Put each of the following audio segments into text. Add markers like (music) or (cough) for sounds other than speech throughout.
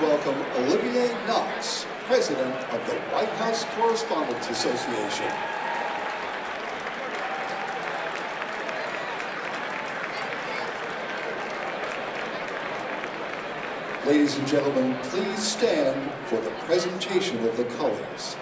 welcome Olivier Knox, President of the White House Correspondents Association. Ladies and gentlemen, please stand for the presentation of the colors.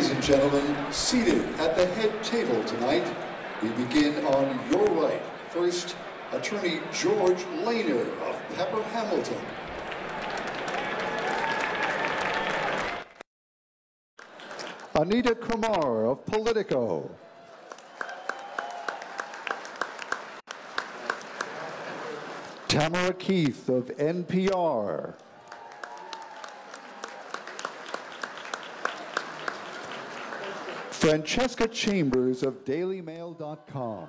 Ladies and gentlemen, seated at the head table tonight, we begin on your right. First, Attorney George Lehner of Pepper Hamilton. Anita Kumar of Politico. Tamara Keith of NPR. Francesca Chambers of DailyMail.com.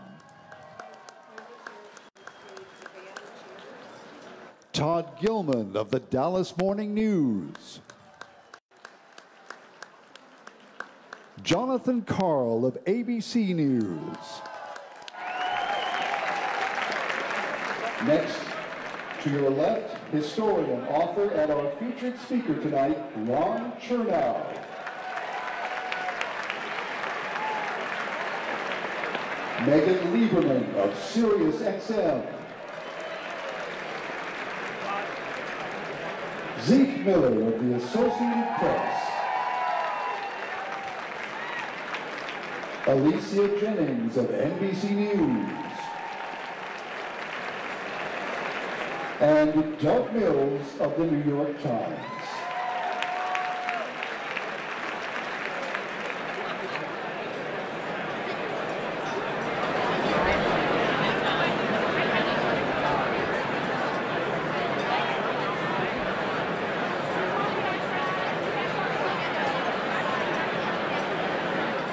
Todd Gillman of the Dallas Morning News. Jonathan Karl of ABC News. Next, to your left, historian, author, and our featured speaker tonight, Ron Chernow. Megan Lieberman of Sirius XM. Zeke Miller of the Associated Press. Alicia Jennings of NBC News. And Doug Mills of the New York Times.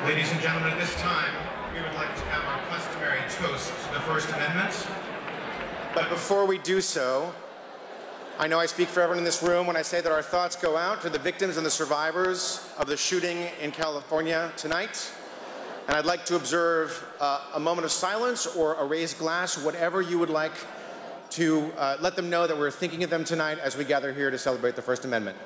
Ladies and gentlemen, at this time, we would like to have our customary toast to the First Amendment. But before we do so, I know I speak for everyone in this room when I say that our thoughts go out to the victims and the survivors of the shooting in California tonight. And I'd like to observe uh, a moment of silence or a raised glass, whatever you would like to uh, let them know that we're thinking of them tonight as we gather here to celebrate the First Amendment.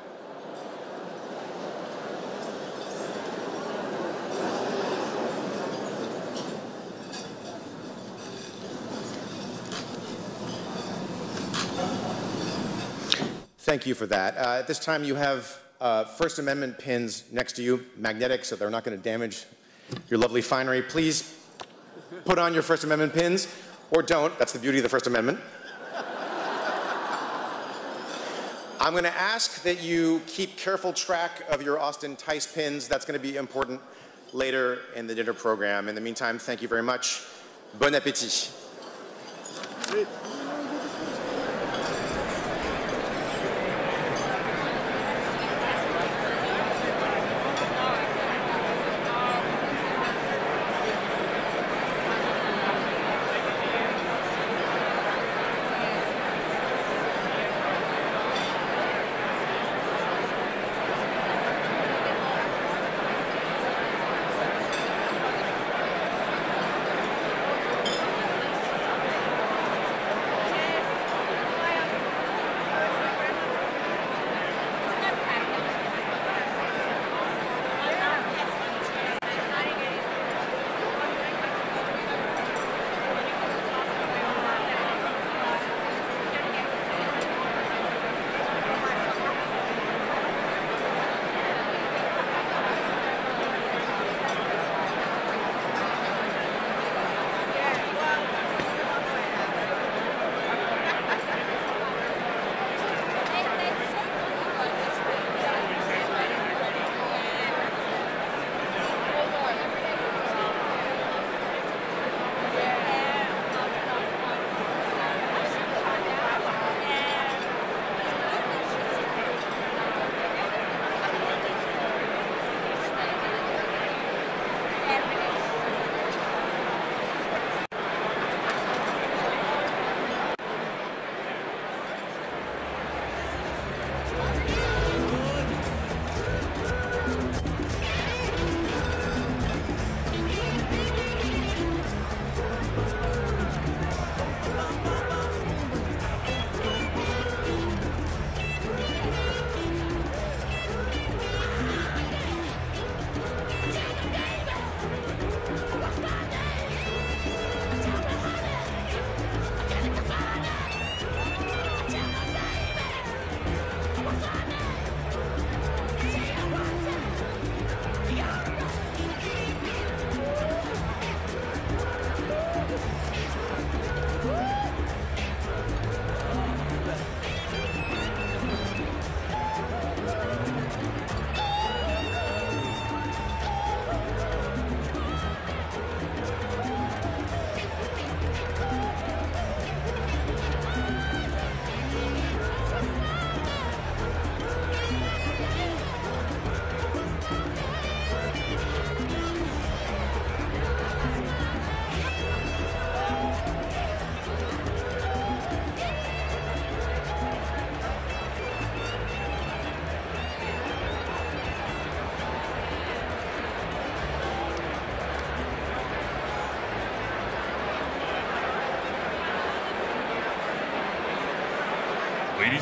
Thank you for that. Uh, at this time, you have uh, First Amendment pins next to you, magnetic, so they're not going to damage your lovely finery. Please put on your First Amendment pins, or don't. That's the beauty of the First Amendment. (laughs) I'm going to ask that you keep careful track of your Austin Tice pins. That's going to be important later in the dinner program. In the meantime, thank you very much. Bon appétit.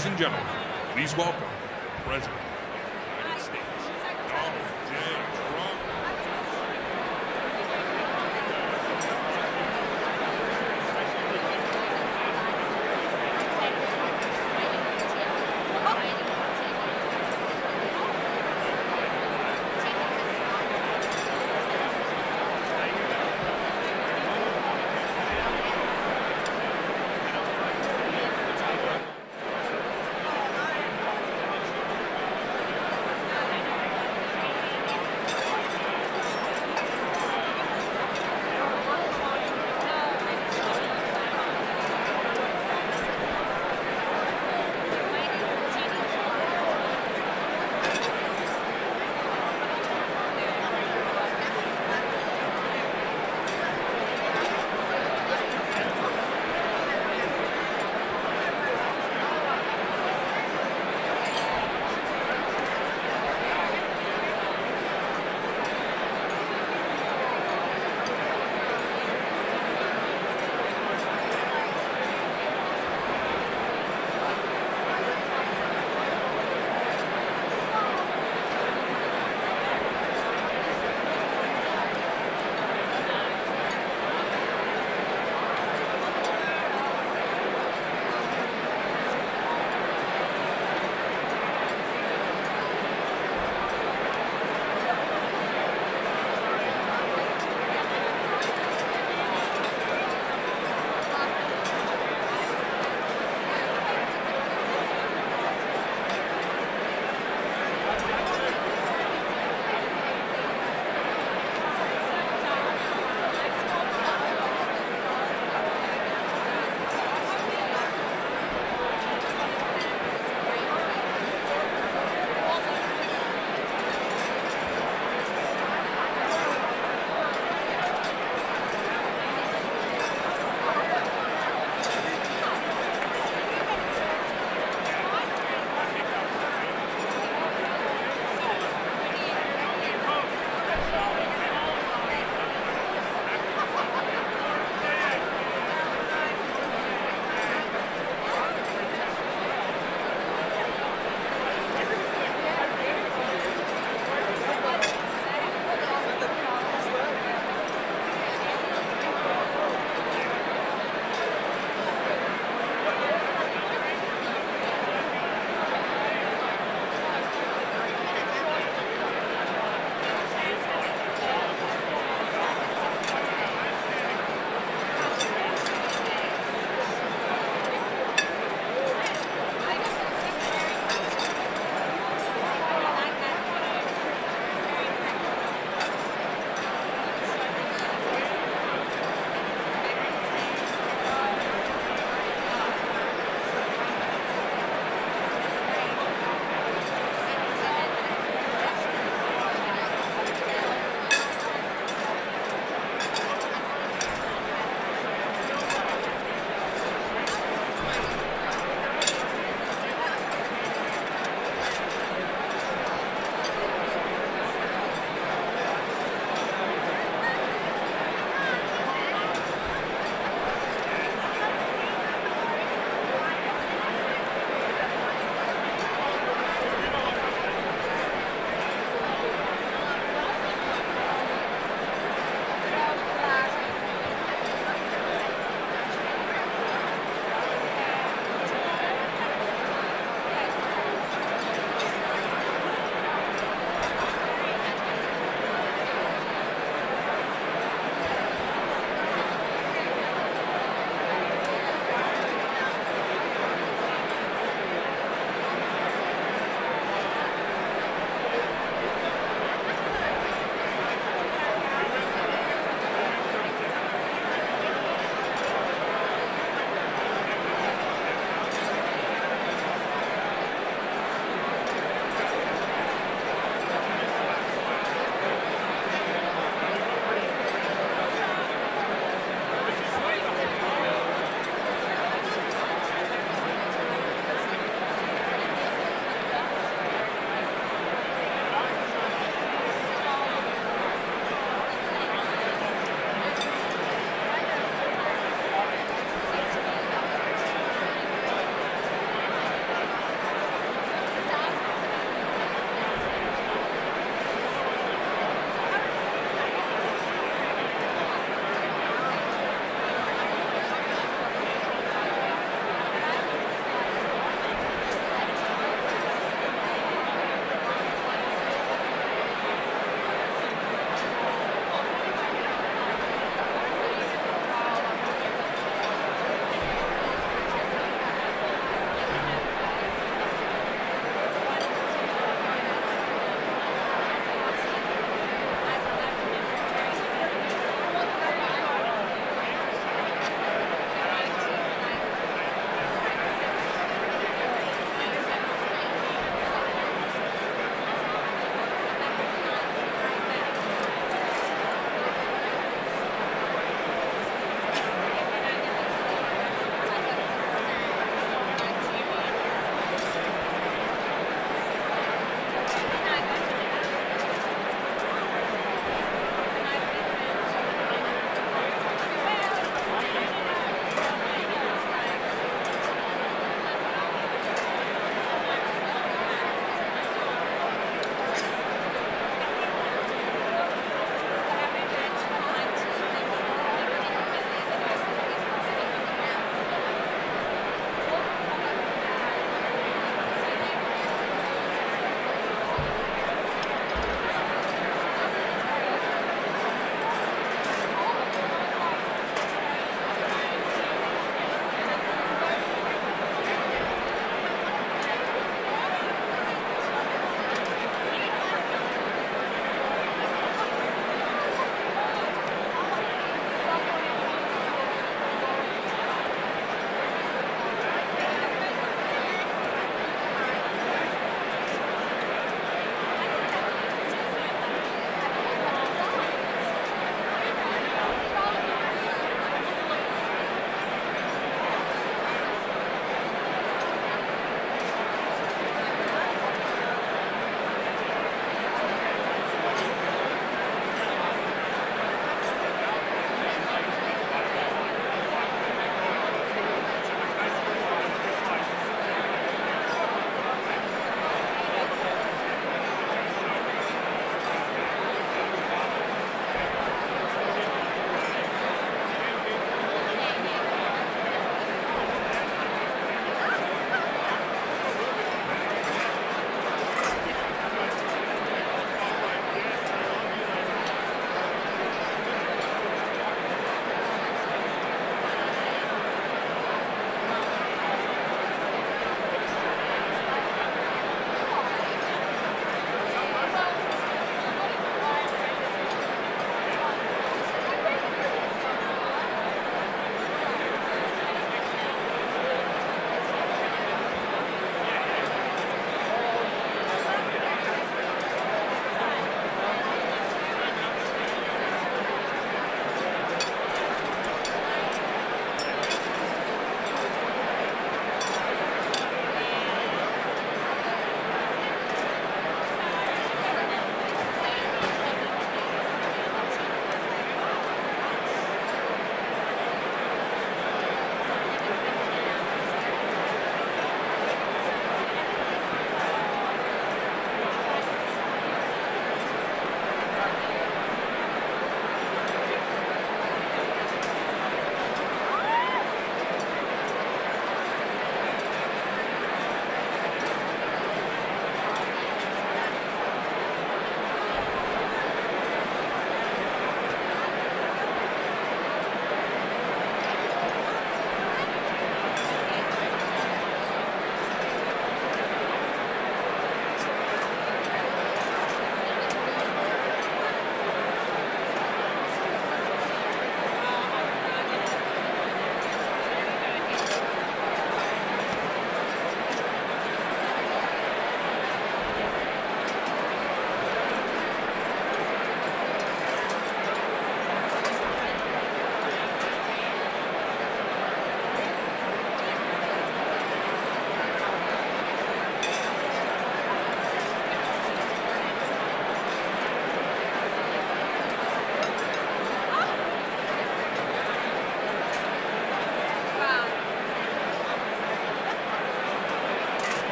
Ladies and gentlemen, please welcome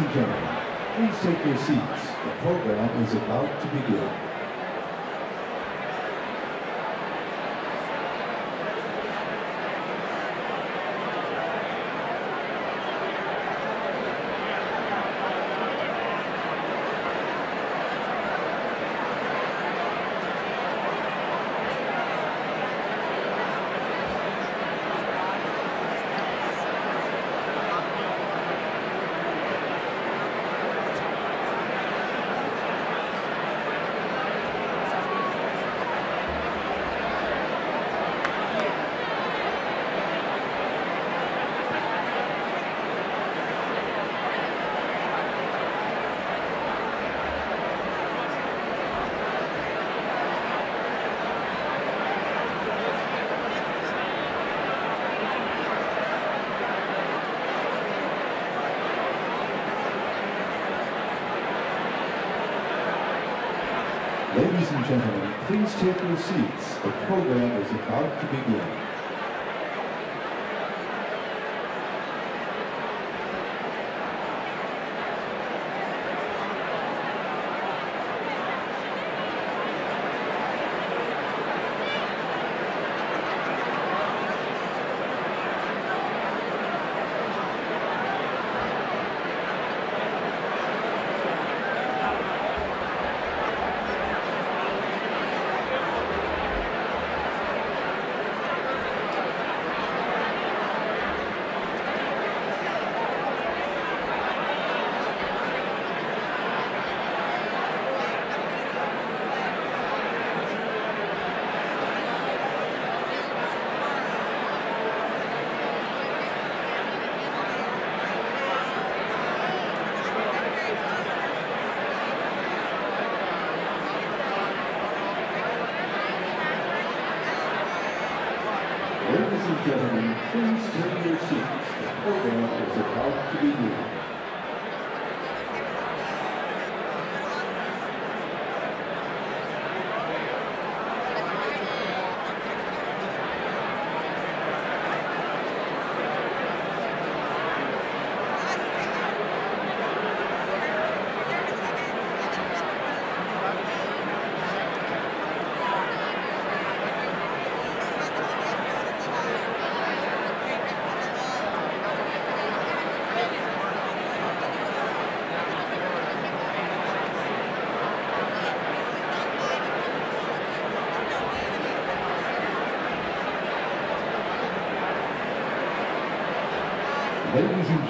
and gentlemen, please take your seats. The program is about to begin. Take your Seats. The program is about to begin.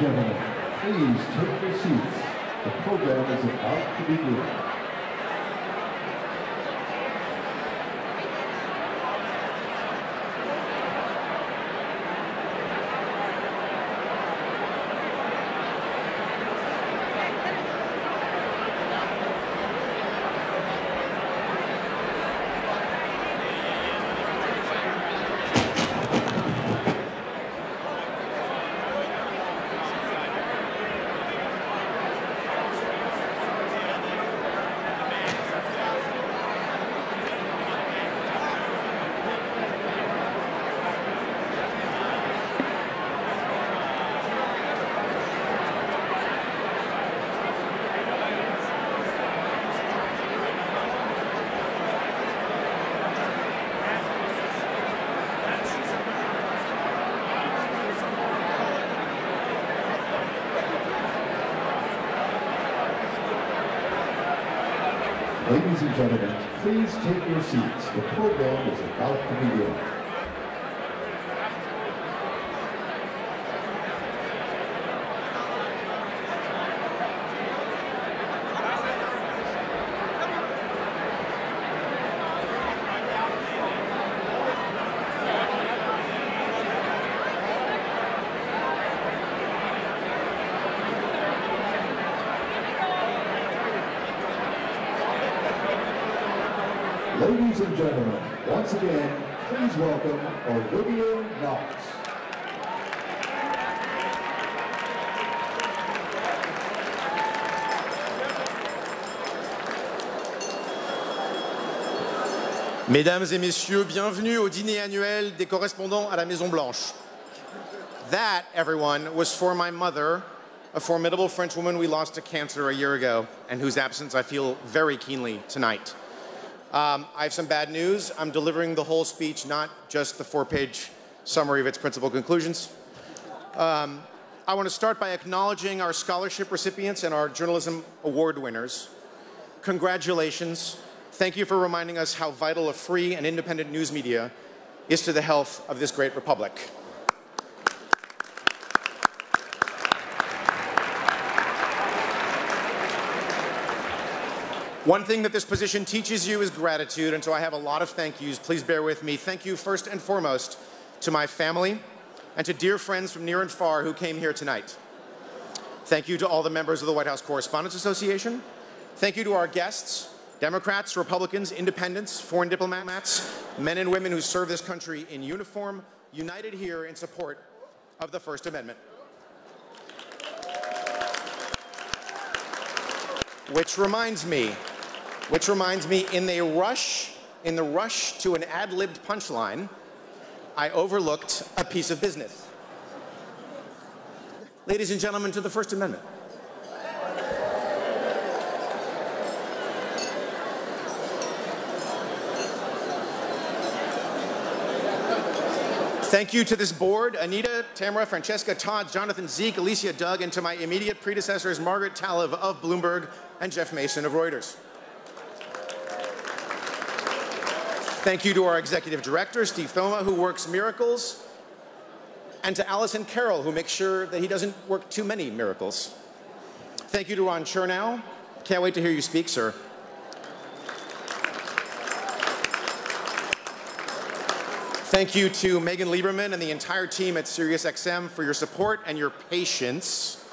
Jimmy. Ladies and gentlemen, please take your seats. The program is about to begin. Ladies and gentlemen, once again, please welcome Olivier Knox. Mesdames et messieurs, bienvenue au dîner annuel des correspondants à la Maison Blanche. That, everyone, was for my mother, a formidable French woman we lost to cancer a year ago, and whose absence I feel very keenly tonight. Um, I have some bad news. I'm delivering the whole speech, not just the four page summary of its principal conclusions. Um, I want to start by acknowledging our scholarship recipients and our journalism award winners. Congratulations. Thank you for reminding us how vital a free and independent news media is to the health of this great republic. One thing that this position teaches you is gratitude, and so I have a lot of thank yous. Please bear with me. Thank you first and foremost to my family and to dear friends from near and far who came here tonight. Thank you to all the members of the White House Correspondents Association. Thank you to our guests, Democrats, Republicans, independents, foreign diplomats, men and women who serve this country in uniform, united here in support of the First Amendment. Which reminds me, which reminds me, in the rush, in the rush to an ad-libbed punchline, I overlooked a piece of business. Ladies and gentlemen, to the First Amendment. Thank you to this board, Anita, Tamara, Francesca, Todd, Jonathan, Zeke, Alicia, Doug, and to my immediate predecessors, Margaret Talev of Bloomberg and Jeff Mason of Reuters. Thank you to our executive director, Steve Thomma, who works miracles, and to Allison Carroll, who makes sure that he doesn't work too many miracles. Thank you to Ron Chernow. Can't wait to hear you speak, sir. Thank you to Megan Lieberman and the entire team at SiriusXM for your support and your patience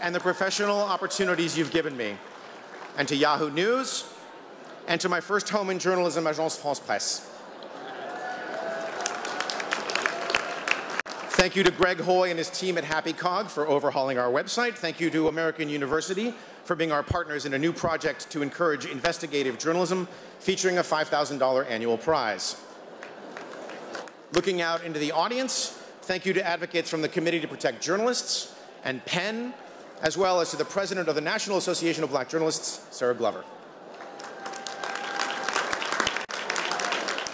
and the professional opportunities you've given me. And to Yahoo News, and to my first home in journalism, Agence France Presse. Thank you to Greg Hoy and his team at Happy Cog for overhauling our website. Thank you to American University for being our partners in a new project to encourage investigative journalism featuring a $5,000 annual prize. Looking out into the audience, thank you to advocates from the Committee to Protect Journalists and PEN, as well as to the president of the National Association of Black Journalists, Sarah Glover.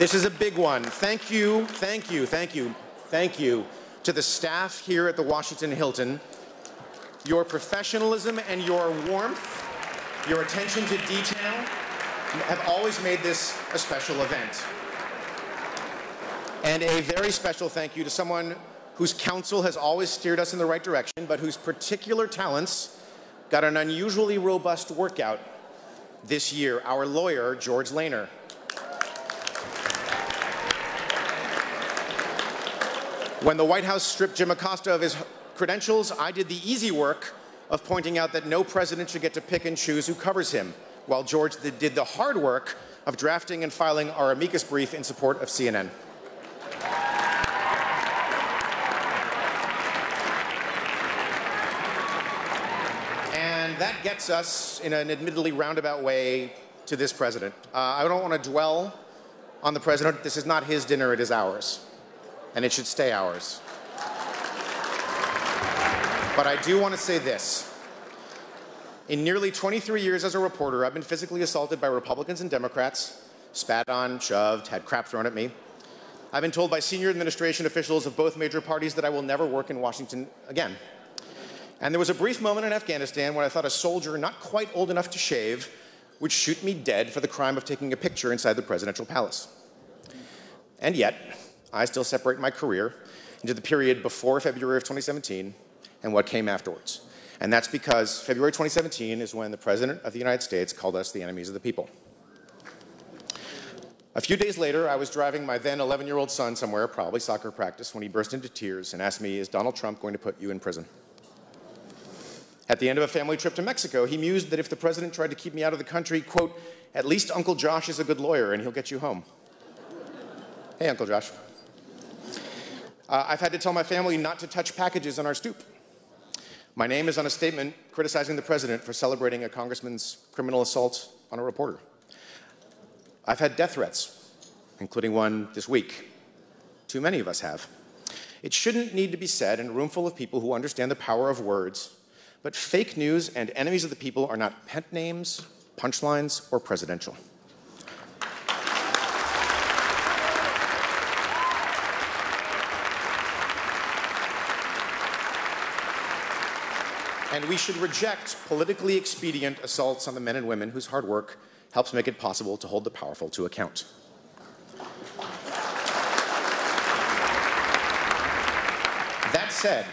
This is a big one. Thank you, thank you, thank you, thank you to the staff here at the Washington Hilton. Your professionalism and your warmth, your attention to detail have always made this a special event. And a very special thank you to someone whose counsel has always steered us in the right direction, but whose particular talents got an unusually robust workout this year, our lawyer, George Lehner. When the White House stripped Jim Acosta of his credentials, I did the easy work of pointing out that no president should get to pick and choose who covers him, while George did the hard work of drafting and filing our amicus brief in support of CNN. And that gets us, in an admittedly roundabout way, to this president. Uh, I don't want to dwell on the president. This is not his dinner, it is ours. And it should stay ours. But I do want to say this. In nearly 23 years as a reporter, I've been physically assaulted by Republicans and Democrats, spat on, shoved, had crap thrown at me. I've been told by senior administration officials of both major parties that I will never work in Washington again. And there was a brief moment in Afghanistan when I thought a soldier not quite old enough to shave would shoot me dead for the crime of taking a picture inside the presidential palace. And yet, I still separate my career into the period before February of 2017 and what came afterwards. And that's because February 2017 is when the President of the United States called us the enemies of the people. A few days later, I was driving my then 11 year old son somewhere, probably soccer practice, when he burst into tears and asked me, Is Donald Trump going to put you in prison? At the end of a family trip to Mexico, he mused that if the president tried to keep me out of the country, quote, at least Uncle Josh is a good lawyer and he'll get you home. hey, Uncle Josh. Uh, I've had to tell my family not to touch packages on our stoop. My name is on a statement criticizing the president for celebrating a congressman's criminal assault on a reporter. I've had death threats, including one this week. Too many of us have. It shouldn't need to be said in a room full of people who understand the power of words, but fake news and enemies of the people are not pet names, punchlines, or presidential. And we should reject politically expedient assaults on the men and women whose hard work helps make it possible to hold the powerful to account. That said,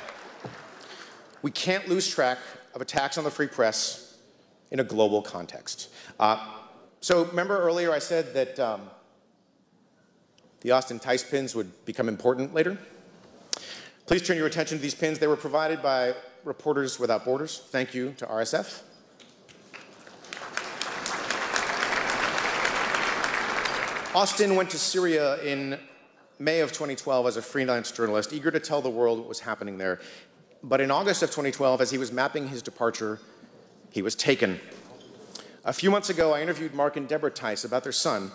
we can't lose track of attacks on the free press in a global context. Uh, so remember earlier I said that um, the Austin Tice pins would become important later? Please turn your attention to these pins. They were provided by Reporters Without Borders. Thank you to RSF. Austin went to Syria in May of 2012 as a freelance journalist, eager to tell the world what was happening there. But in August of 2012, as he was mapping his departure, he was taken. A few months ago, I interviewed Mark and Deborah Tice about their son.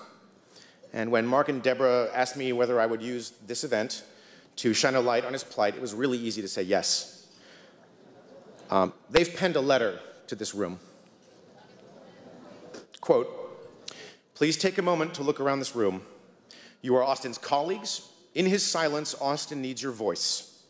And when Mark and Deborah asked me whether I would use this event to shine a light on his plight, it was really easy to say yes. Um, they've penned a letter to this room. Quote, please take a moment to look around this room. You are Austin's colleagues. In his silence, Austin needs your voice.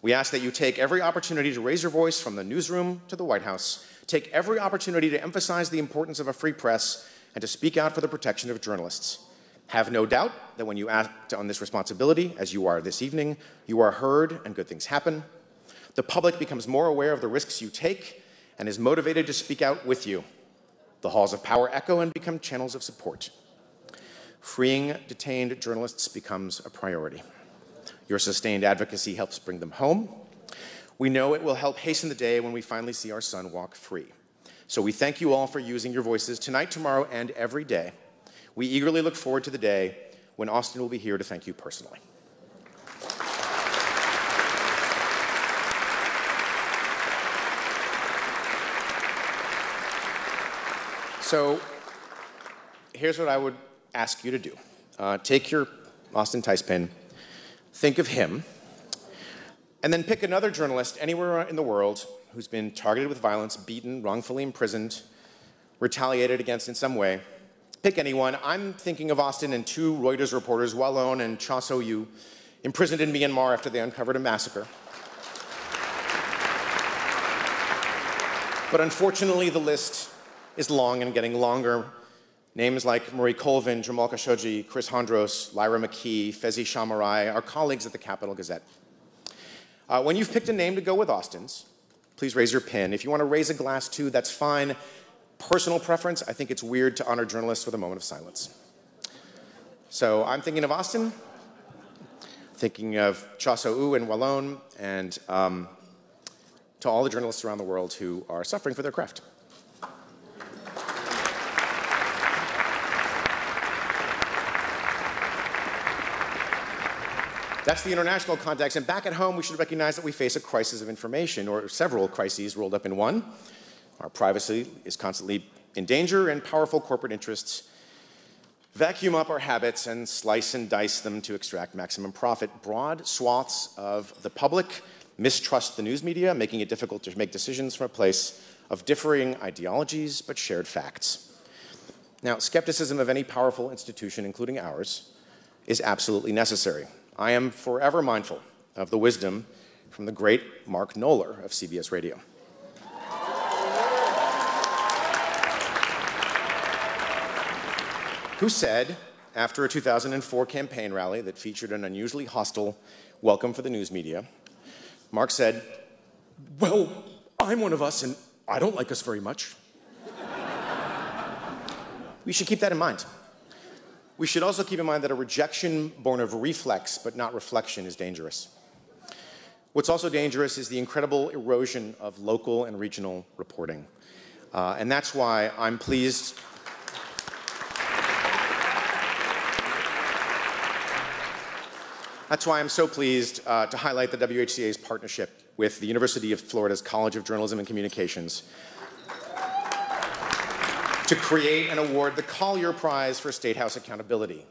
We ask that you take every opportunity to raise your voice from the newsroom to the White House. Take every opportunity to emphasize the importance of a free press and to speak out for the protection of journalists. Have no doubt that when you act on this responsibility, as you are this evening, you are heard and good things happen. The public becomes more aware of the risks you take and is motivated to speak out with you. The halls of power echo and become channels of support. Freeing detained journalists becomes a priority. Your sustained advocacy helps bring them home. We know it will help hasten the day when we finally see our son walk free. So we thank you all for using your voices tonight, tomorrow, and every day. We eagerly look forward to the day when Austin will be here to thank you personally. So here's what I would ask you to do. Uh, take your Austin Tice pin, think of him, and then pick another journalist anywhere in the world who's been targeted with violence, beaten, wrongfully imprisoned, retaliated against in some way. Pick anyone. I'm thinking of Austin and two Reuters reporters, Wa and Kyaw Soe Oo, imprisoned in Myanmar after they uncovered a massacre. But unfortunately, the list is long and getting longer. Names like Marie Colvin, Jamal Khashoggi, Chris Hondros, Lyra McKee, Fezi Shah Marai, our colleagues at the Capital Gazette. Uh, when you've picked a name to go with Austin's, please raise your pin. If you want to raise a glass too, that's fine. Personal preference, I think it's weird to honor journalists with a moment of silence. So I'm thinking of Austin, thinking of Kyaw Soe Oo and Wa Lone, and um, to all the journalists around the world who are suffering for their craft. That's the international context. And back at home, we should recognize that we face a crisis of information, or several crises rolled up in one. Our privacy is constantly in danger, and powerful corporate interests vacuum up our habits and slice and dice them to extract maximum profit. Broad swaths of the public mistrust the news media, making it difficult to make decisions from a place of differing ideologies but shared facts. Now, skepticism of any powerful institution, including ours, is absolutely necessary. I am forever mindful of the wisdom from the great Mark Knoller of CBS Radio. who said, after a 2004 campaign rally that featured an unusually hostile welcome for the news media, Mark said, Well, I'm one of us and I don't like us very much. we should keep that in mind. We should also keep in mind that a rejection born of reflex but not reflection is dangerous. What's also dangerous is the incredible erosion of local and regional reporting. Uh, and that's why I'm pleased. That's why I'm so pleased uh, to highlight the WHCA's partnership with the University of Florida's College of Journalism and Communications to create and award the Collier Prize for State House Accountability.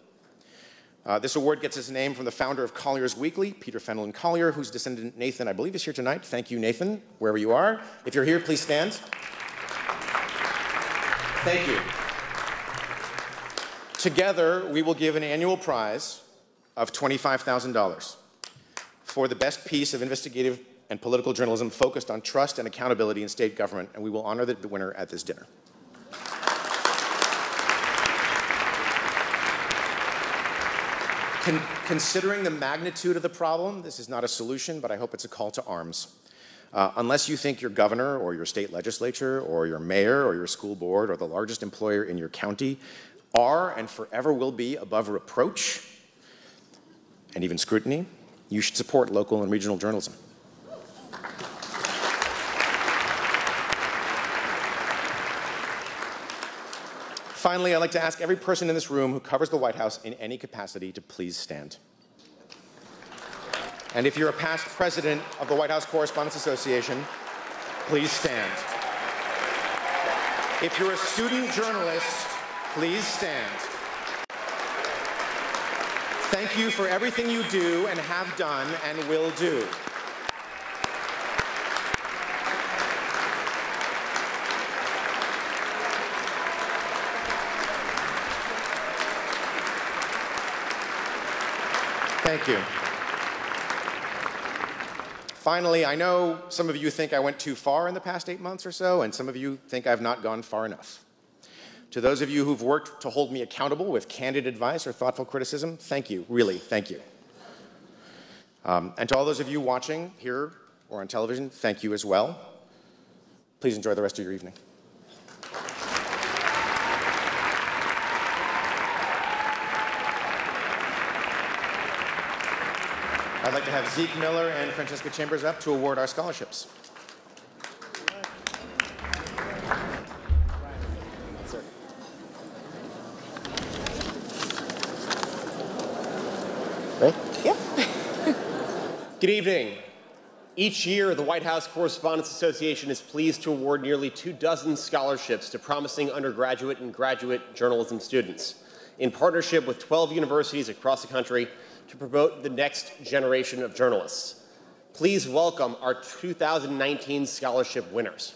Uh, this award gets its name from the founder of Collier's Weekly, Peter Fenelon Collier, whose descendant Nathan, I believe, is here tonight. Thank you, Nathan, wherever you are. If you're here, please stand. Thank you. Together, we will give an annual prize of $25,000 for the best piece of investigative and political journalism focused on trust and accountability in state government, and we will honor the winner at this dinner. Con considering the magnitude of the problem, this is not a solution, but I hope it's a call to arms. Uh, unless you think your governor or your state legislature or your mayor or your school board or the largest employer in your county are and forever will be above reproach and even scrutiny, you should support local and regional journalism. Finally, I'd like to ask every person in this room who covers the White House in any capacity to please stand. And if you're a past president of the White House Correspondents Association, please stand. If you're a student journalist, please stand. Thank you for everything you do and have done and will do. Thank you. Finally, I know some of you think I went too far in the past eight months or so, and some of you think I've not gone far enough. To those of you who've worked to hold me accountable with candid advice or thoughtful criticism, thank you, really, thank you. Um, and to all those of you watching here or on television, thank you as well. Please enjoy the rest of your evening. I'd like to have Zeke Miller and Francesca Chambers up to award our scholarships. Right? Yep. (laughs) Good evening. Each year, the White House Correspondents Association is pleased to award nearly two dozen scholarships to promising undergraduate and graduate journalism students in partnership with 12 universities across the country to promote the next generation of journalists. Please welcome our 2019 scholarship winners.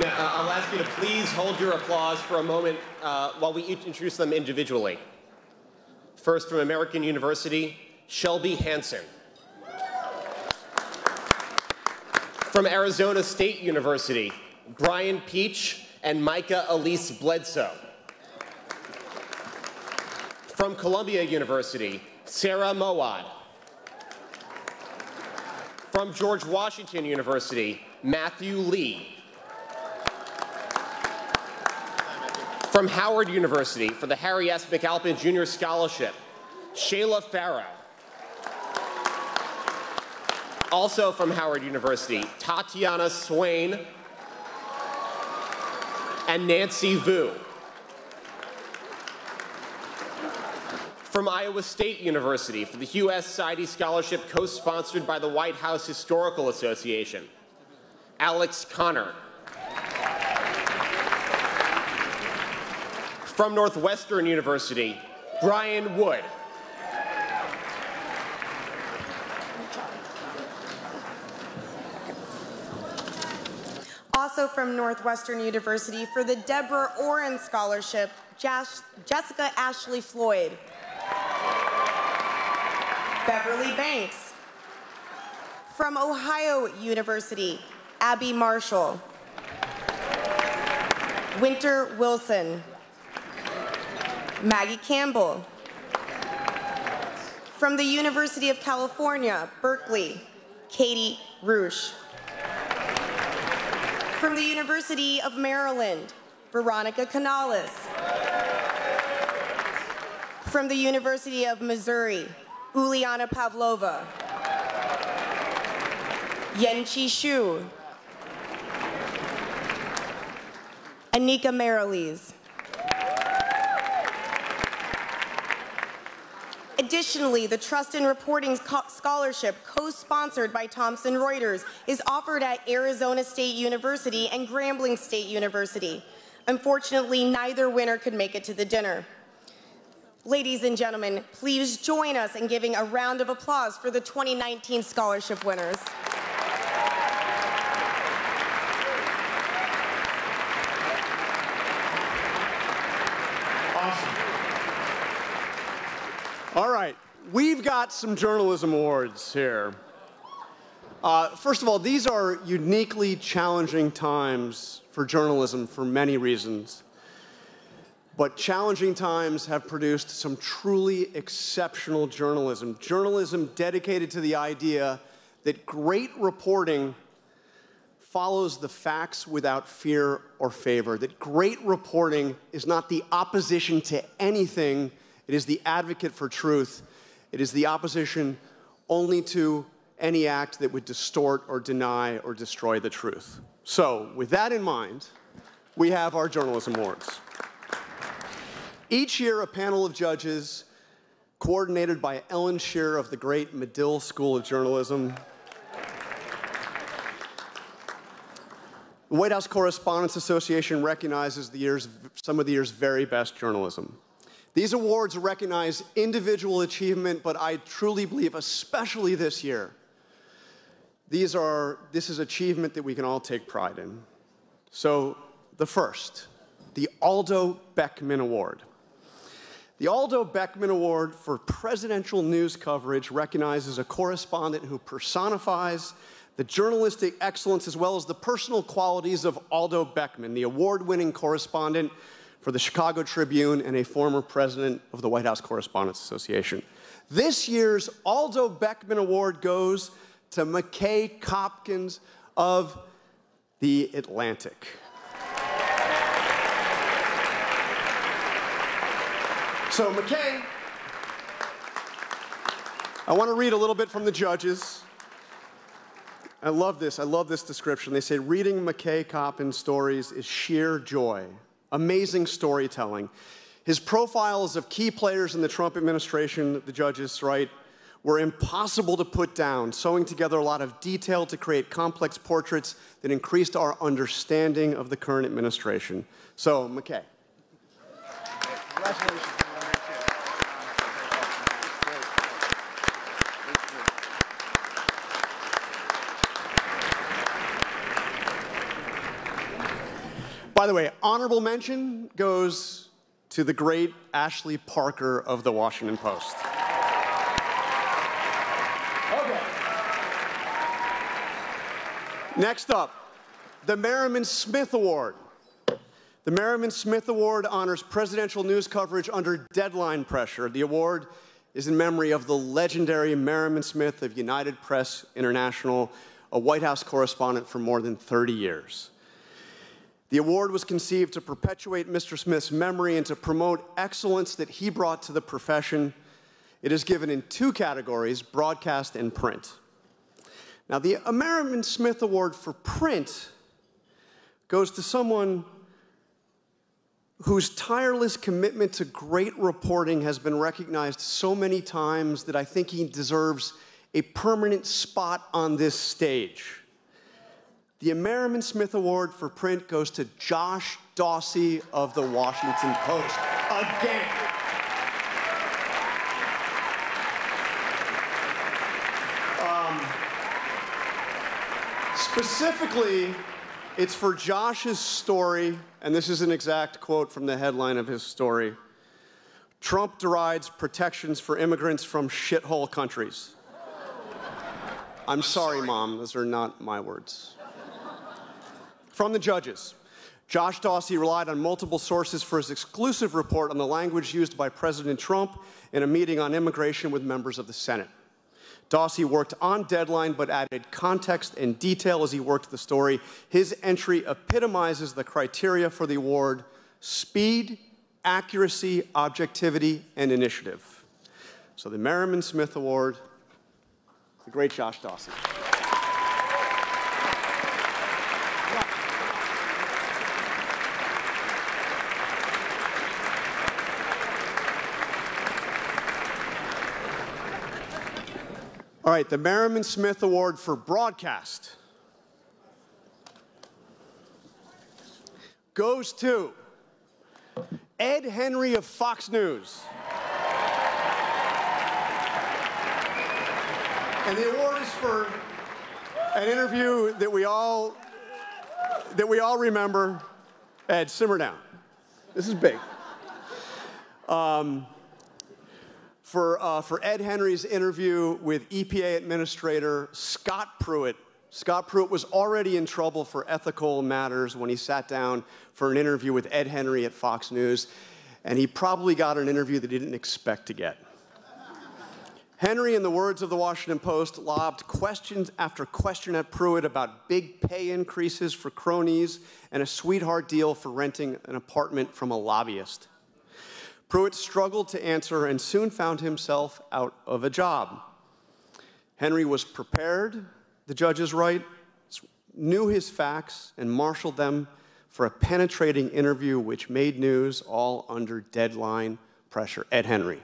Now, uh, I'll ask you to please hold your applause for a moment uh, while we introduce them individually. First, from American University, Shelby Hansen. From Arizona State University, Brian Peach and Micah Elise Bledsoe. From Columbia University, Sarah Mowad. From George Washington University, Matthew Lee. From Howard University for the Harry S. McAlpin Jr. Scholarship, Shayla Farah. Also from Howard University, Tatiana Swain. and Nancy Vu. From Iowa State University for the Hugh S. Scholarship co-sponsored by the White House Historical Association, Alex Connor. From Northwestern University, Brian Wood. Also from Northwestern University for the Deborah Orin Scholarship, Jessica Ashley Floyd. Beverly Banks. From Ohio University, Abby Marshall. Winter Wilson. Maggie Campbell. From the University of California, Berkeley, Katie Roosh. From the University of Maryland, Veronica Canales. From the University of Missouri, Uliana Pavlova. Yenchi Shu. Anika Marilees. Additionally, the Trust in Reporting Scholarship, co-sponsored by Thomson Reuters, is offered at Arizona State University and Grambling State University. Unfortunately, neither winner could make it to the dinner. Ladies and gentlemen, please join us in giving a round of applause for the 2019 scholarship winners. Awesome. All right, we've got some journalism awards here. Uh, first of all, these are uniquely challenging times for journalism for many reasons. But challenging times have produced some truly exceptional journalism. Journalism dedicated to the idea that great reporting follows the facts without fear or favor, that great reporting is not the opposition to anything, it is the advocate for truth. It is the opposition only to any act that would distort or deny or destroy the truth. So, with that in mind, we have our Journalism Awards. Each year, a panel of judges, coordinated by Ellen Shearer of the great Medill School of Journalism, the White House Correspondents Association recognizes the year's, some of the year's very best journalism. These awards recognize individual achievement, but I truly believe, especially this year, these are, this is achievement that we can all take pride in. So, the first, the Aldo Beckman Award. The Aldo Beckman Award for Presidential News Coverage recognizes a correspondent who personifies the journalistic excellence as well as the personal qualities of Aldo Beckman, the award winning correspondent for the Chicago Tribune and a former president of the White House Correspondents Association. This year's Aldo Beckman Award goes to McKay Coppins of The Atlantic. So, McKay, I want to read a little bit from the judges. I love this. I love this description. They say reading McKay Coppins' stories is sheer joy, amazing storytelling. His profiles of key players in the Trump administration, the judges write, were impossible to put down, sewing together a lot of detail to create complex portraits that increased our understanding of the current administration. So, McKay. Congratulations. By the way, honorable mention goes to the great Ashley Parker of the Washington Post. Okay. Next up, the Merriman Smith Award. The Merriman Smith Award honors presidential news coverage under deadline pressure. The award is in memory of the legendary Merriman Smith of United Press International, a White House correspondent for more than 30 years. The award was conceived to perpetuate Mr. Smith's memory and to promote excellence that he brought to the profession. It is given in two categories broadcast and print. Now, the Merriman Smith Award for print goes to someone whose tireless commitment to great reporting has been recognized so many times that I think he deserves a permanent spot on this stage. The Merriman Smith Award for Print goes to Josh Dawsey of the Washington Post. Again. Um, specifically, it's for Josh's story, and this is an exact quote from the headline of his story. Trump derides protections for immigrants from shithole countries. I'm sorry, Mom, those are not my words. From the judges, Josh Dawsey relied on multiple sources for his exclusive report on the language used by President Trump in a meeting on immigration with members of the Senate. Dawsey worked on deadline but added context and detail as he worked the story. His entry epitomizes the criteria for the award speed, accuracy, objectivity, and initiative. So the Merriman Smith Award, the great Josh Dawsey. All right, the Merriman Smith Award for Broadcast goes to Ed Henry of Fox News. And the award is for an interview that we all that we all remember. Ed, simmer down. This is big. Um, for, uh, for Ed Henry's interview with EPA Administrator Scott Pruitt. Scott Pruitt was already in trouble for ethical matters when he sat down for an interview with Ed Henry at Fox News, and he probably got an interview that he didn't expect to get. Henry, in the words of the Washington Post, lobbed questions after question at Pruitt about big pay increases for cronies and a sweetheart deal for renting an apartment from a lobbyist. Pruitt struggled to answer and soon found himself out of a job. Henry was prepared, the judges write, knew his facts, and marshaled them for a penetrating interview which made news all under deadline pressure. Ed Henry.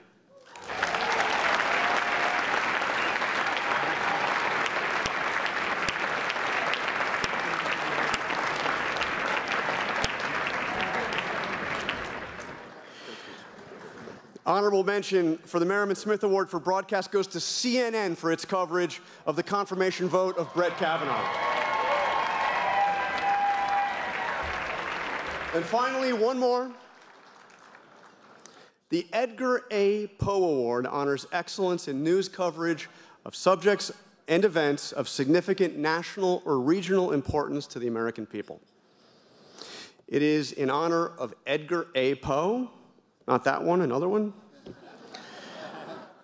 Honorable mention for the Merriman Smith Award for broadcast goes to CNN for its coverage of the confirmation vote of Brett Kavanaugh. And finally, one more. The Edgar A. Poe Award honors excellence in news coverage of subjects and events of significant national or regional importance to the American people. It is in honor of Edgar A. Poe, not that one, another one.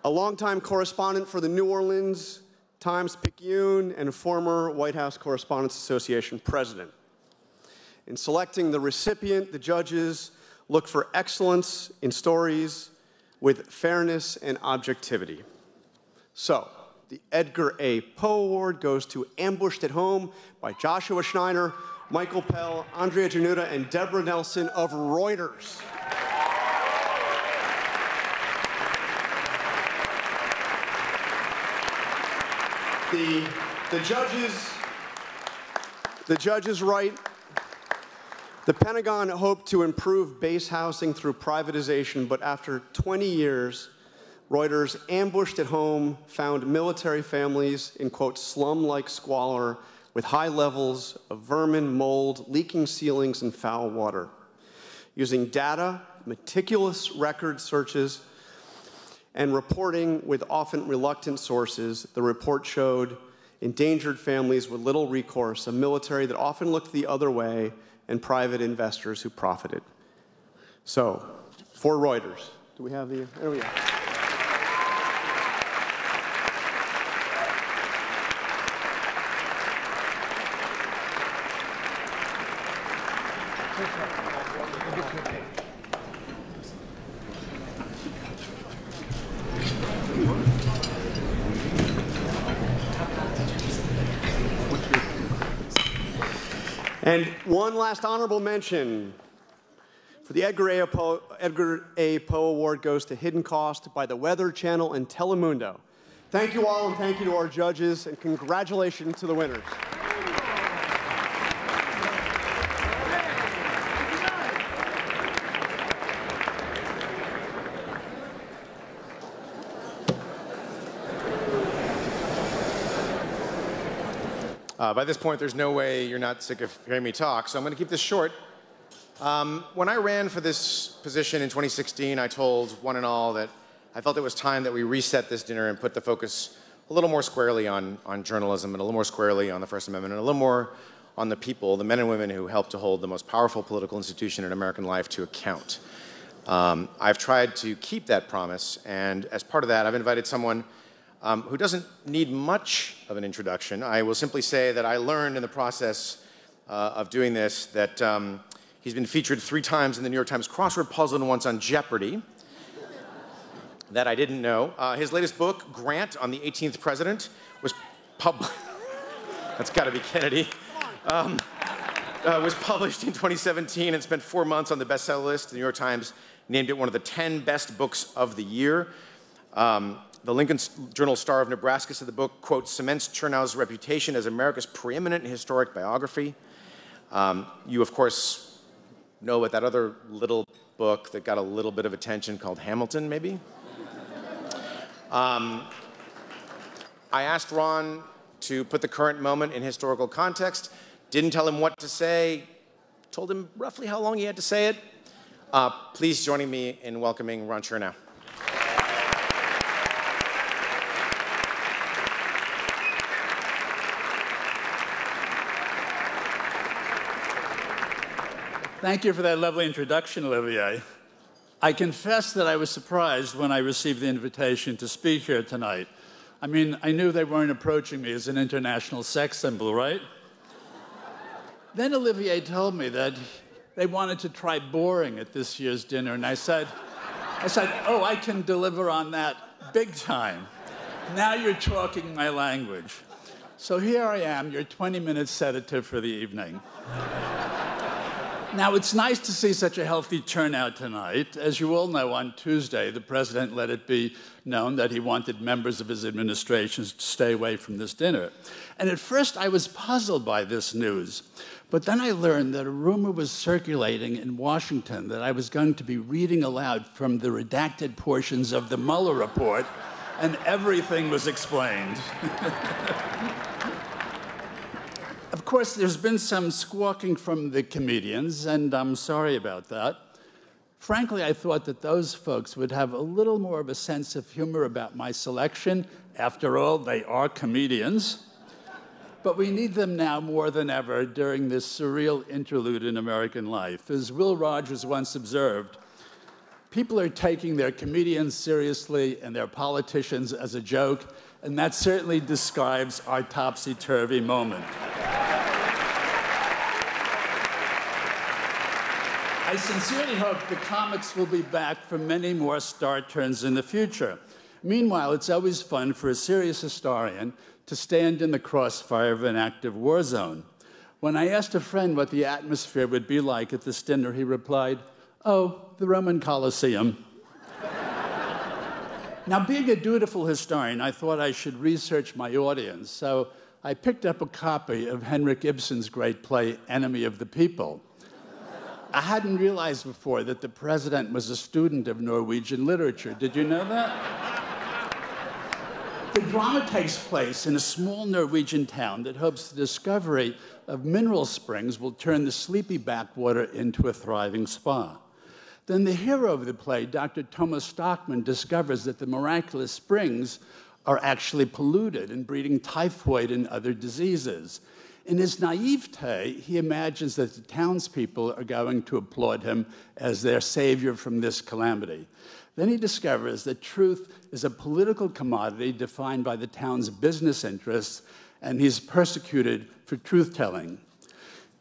a longtime correspondent for the New Orleans Times Picayune and former White House Correspondents Association president. In selecting the recipient, the judges look for excellence in stories with fairness and objectivity. So, the Edgar A. Poe Award goes to Ambushed at Home by Joshua Schneyer, Michael Pell, Andrea Januta, and Deborah Nelson of Reuters. The, the judges, the judges write, the Pentagon hoped to improve base housing through privatization, but after 20 years, Reuters ambushed at home found military families in, quote, slum like squalor with high levels of vermin, mold, leaking ceilings, and foul water. Using data, meticulous record searches, and reporting with often reluctant sources, the report showed endangered families with little recourse, a military that often looked the other way, and private investors who profited. So, for Reuters, do we have the, there we go. And one last honorable mention For the Edgar A. Poe, Edgar A. Poe Award goes to Hidden Cost by the Weather Channel and Telemundo. Thank you all, and thank you to our judges, and congratulations to the winners. Uh, by this point, there's no way you're not sick of hearing me talk, so I'm going to keep this short. Um, when I ran for this position in 2016, I told one and all that I felt it was time that we reset this dinner and put the focus a little more squarely on, on journalism and a little more squarely on the First Amendment and a little more on the people, the men and women who help to hold the most powerful political institution in American life to account. Um, I've tried to keep that promise, and as part of that, I've invited someone um, who doesn't need much of an introduction. I will simply say that I learned in the process uh, of doing this that um, he's been featured three times in the New York Times crossword puzzle and once on Jeopardy. that I didn't know. Uh, his latest book, Grant on the 18th President, was published. (laughs) That's got to be Kennedy. Um, uh, was published in 2017 and spent four months on the bestseller list. The New York Times named it one of the 10 best books of the year. Um, the Lincoln Journal Star of Nebraska said the book, quote, cements Chernow's reputation as America's preeminent historic biography. Um, you, of course, know about that other little book that got a little bit of attention called Hamilton, maybe? Um, I asked Ron to put the current moment in historical context, didn't tell him what to say, told him roughly how long he had to say it. Uh, please join me in welcoming Ron Chernow. Thank you for that lovely introduction, Olivier. I confess that I was surprised when I received the invitation to speak here tonight. I mean, I knew they weren't approaching me as an international sex symbol, right? then Olivier told me that they wanted to try boring at this year's dinner, and I said, I said, oh, I can deliver on that big time. Now you're talking my language. So here I am, your 20 minute sedative for the evening. Now, it's nice to see such a healthy turnout tonight. As you all know, on Tuesday, the president let it be known that he wanted members of his administration to stay away from this dinner. And at first, I was puzzled by this news. But then I learned that a rumor was circulating in Washington that I was going to be reading aloud from the redacted portions of the Mueller report, and everything was explained. (laughs) Of course, there's been some squawking from the comedians, and I'm sorry about that. Frankly, I thought that those folks would have a little more of a sense of humor about my selection. After all, they are comedians. But we need them now more than ever during this surreal interlude in American life. As Will Rogers once observed, people are taking their comedians seriously and their politicians as a joke, and that certainly describes our topsy turvy moment. I sincerely hope the comics will be back for many more star turns in the future. Meanwhile, it's always fun for a serious historian to stand in the crossfire of an active war zone. When I asked a friend what the atmosphere would be like at this dinner, he replied, Oh, the Roman Colosseum. Now, being a dutiful historian, I thought I should research my audience, so I picked up a copy of Henrik Ibsen's great play, Enemy of the People. I hadn't realized before that the president was a student of Norwegian literature. Did you know that? the drama takes place in a small Norwegian town that hopes the discovery of mineral springs will turn the sleepy backwater into a thriving spa. Then the hero of the play, Dr. Thomas Stockmann, discovers that the miraculous springs are actually polluted and breeding typhoid and other diseases. In his naivete, he imagines that the townspeople are going to applaud him as their savior from this calamity. Then he discovers that truth is a political commodity defined by the town's business interests, and he's persecuted for truth telling.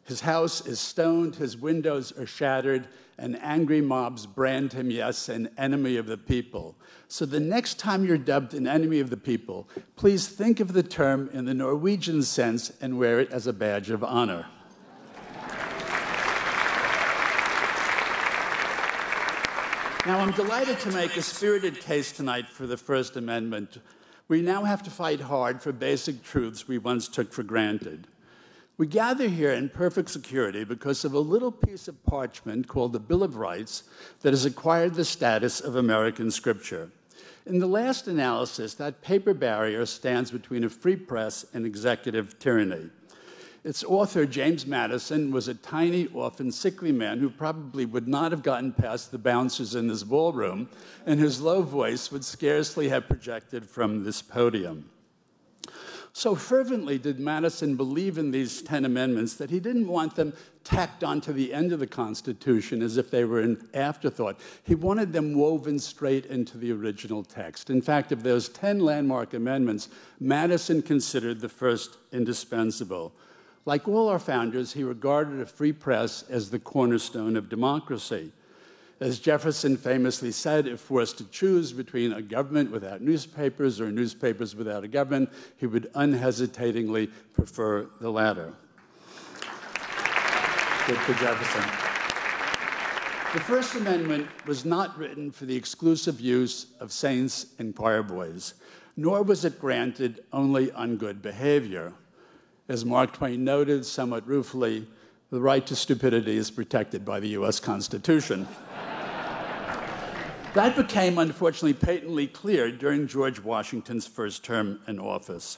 His house is stoned, his windows are shattered, and angry mobs brand him, yes, an enemy of the people. So the next time you're dubbed an enemy of the people, please think of the term in the Norwegian sense and wear it as a badge of honor. Now, I'm delighted to make a spirited case tonight for the First Amendment. We now have to fight hard for basic truths we once took for granted. We gather here in perfect security because of a little piece of parchment called the Bill of Rights that has acquired the status of American scripture. In the last analysis, that paper barrier stands between a free press and executive tyranny. Its author, James Madison, was a tiny, often sickly man who probably would not have gotten past the bouncers in this ballroom, and whose low voice would scarcely have projected from this podium. So fervently did Madison believe in these 10 amendments that he didn't want them tacked onto the end of the Constitution as if they were an afterthought. He wanted them woven straight into the original text. In fact, of those 10 landmark amendments, Madison considered the first indispensable. Like all our founders, he regarded a free press as the cornerstone of democracy. As Jefferson famously said, if forced to choose between a government without newspapers or newspapers without a government, he would unhesitatingly prefer the latter. Good for Jefferson. The First Amendment was not written for the exclusive use of saints and choir boys, nor was it granted only on good behavior. As Mark Twain noted somewhat ruefully, the right to stupidity is protected by the US Constitution. That became, unfortunately, patently clear during George Washington's first term in office.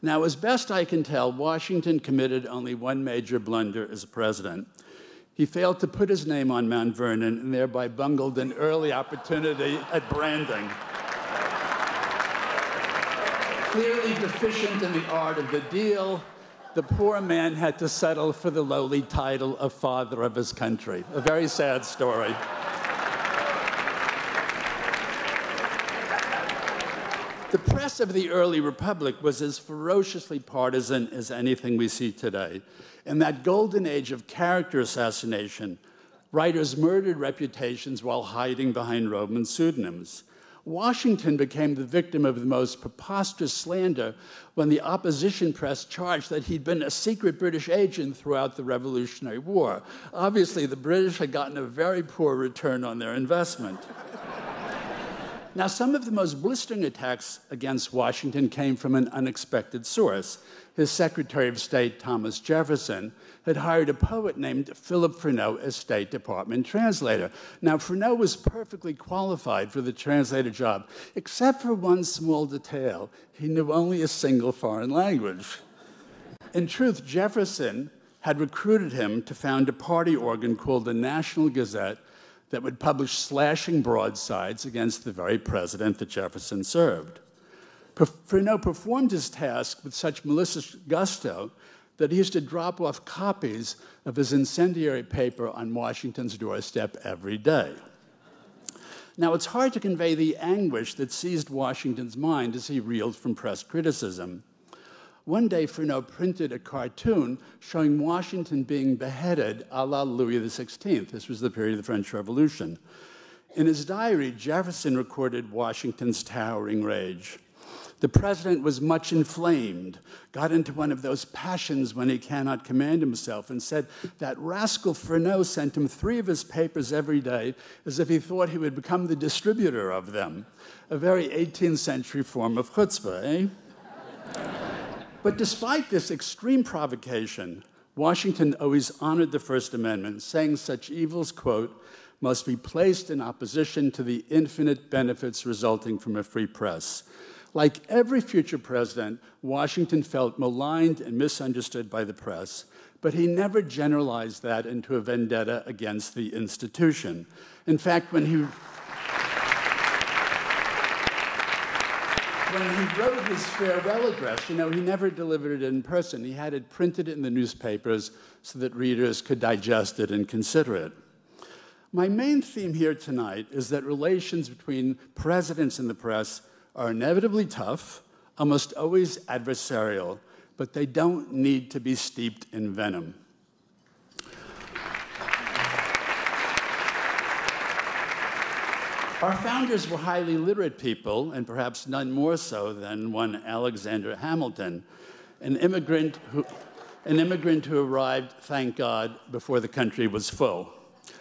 Now, as best I can tell, Washington committed only one major blunder as president. He failed to put his name on Mount Vernon and thereby bungled an early opportunity at branding. Clearly deficient in the art of the deal, the poor man had to settle for the lowly title of father of his country. A very sad story. The press of the early republic was as ferociously partisan as anything we see today. In that golden age of character assassination, writers murdered reputations while hiding behind Roman pseudonyms. Washington became the victim of the most preposterous slander when the opposition press charged that he'd been a secret British agent throughout the Revolutionary War. Obviously, the British had gotten a very poor return on their investment. Now, some of the most blistering attacks against Washington came from an unexpected source. His Secretary of State, Thomas Jefferson, had hired a poet named Philip Freneau as State Department translator. Now, Freneau was perfectly qualified for the translator job, except for one small detail he knew only a single foreign language. In truth, Jefferson had recruited him to found a party organ called the National Gazette that would publish slashing broadsides against the very president that Jefferson served. Freneau performed his task with such malicious gusto that he used to drop off copies of his incendiary paper on Washington's doorstep every day. Now, it's hard to convey the anguish that seized Washington's mind as he reeled from press criticism. One day, Freneau printed a cartoon showing Washington being beheaded a la Louis XVI. This was the period of the French Revolution. In his diary, Jefferson recorded Washington's towering rage. The president was much inflamed, got into one of those passions when he cannot command himself, and said that rascal Freneau sent him three of his papers every day as if he thought he would become the distributor of them. A very 18th century form of chutzpah, eh? But despite this extreme provocation, Washington always honored the First Amendment, saying such evils, quote, must be placed in opposition to the infinite benefits resulting from a free press. Like every future president, Washington felt maligned and misunderstood by the press, but he never generalized that into a vendetta against the institution. In fact, when he when he wrote his farewell address, you know, he never delivered it in person. He had it printed in the newspapers so that readers could digest it and consider it. My main theme here tonight is that relations between presidents and the press are inevitably tough, almost always adversarial, but they don't need to be steeped in venom. Our founders were highly literate people, and perhaps none more so than one Alexander Hamilton, an immigrant who, an immigrant who arrived, thank God, before the country was full. (laughs)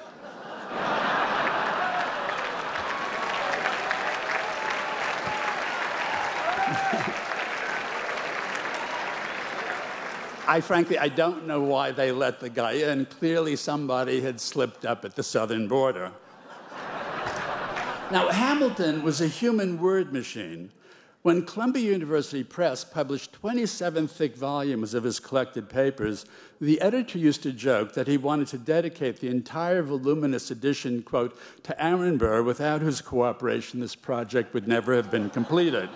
I frankly, I don't know why they let the guy in. Clearly, somebody had slipped up at the southern border now, Hamilton was a human word machine. When Columbia University Press published 27 thick volumes of his collected papers, the editor used to joke that he wanted to dedicate the entire voluminous edition, quote, to Aaron Burr, without whose cooperation this project would never have been completed.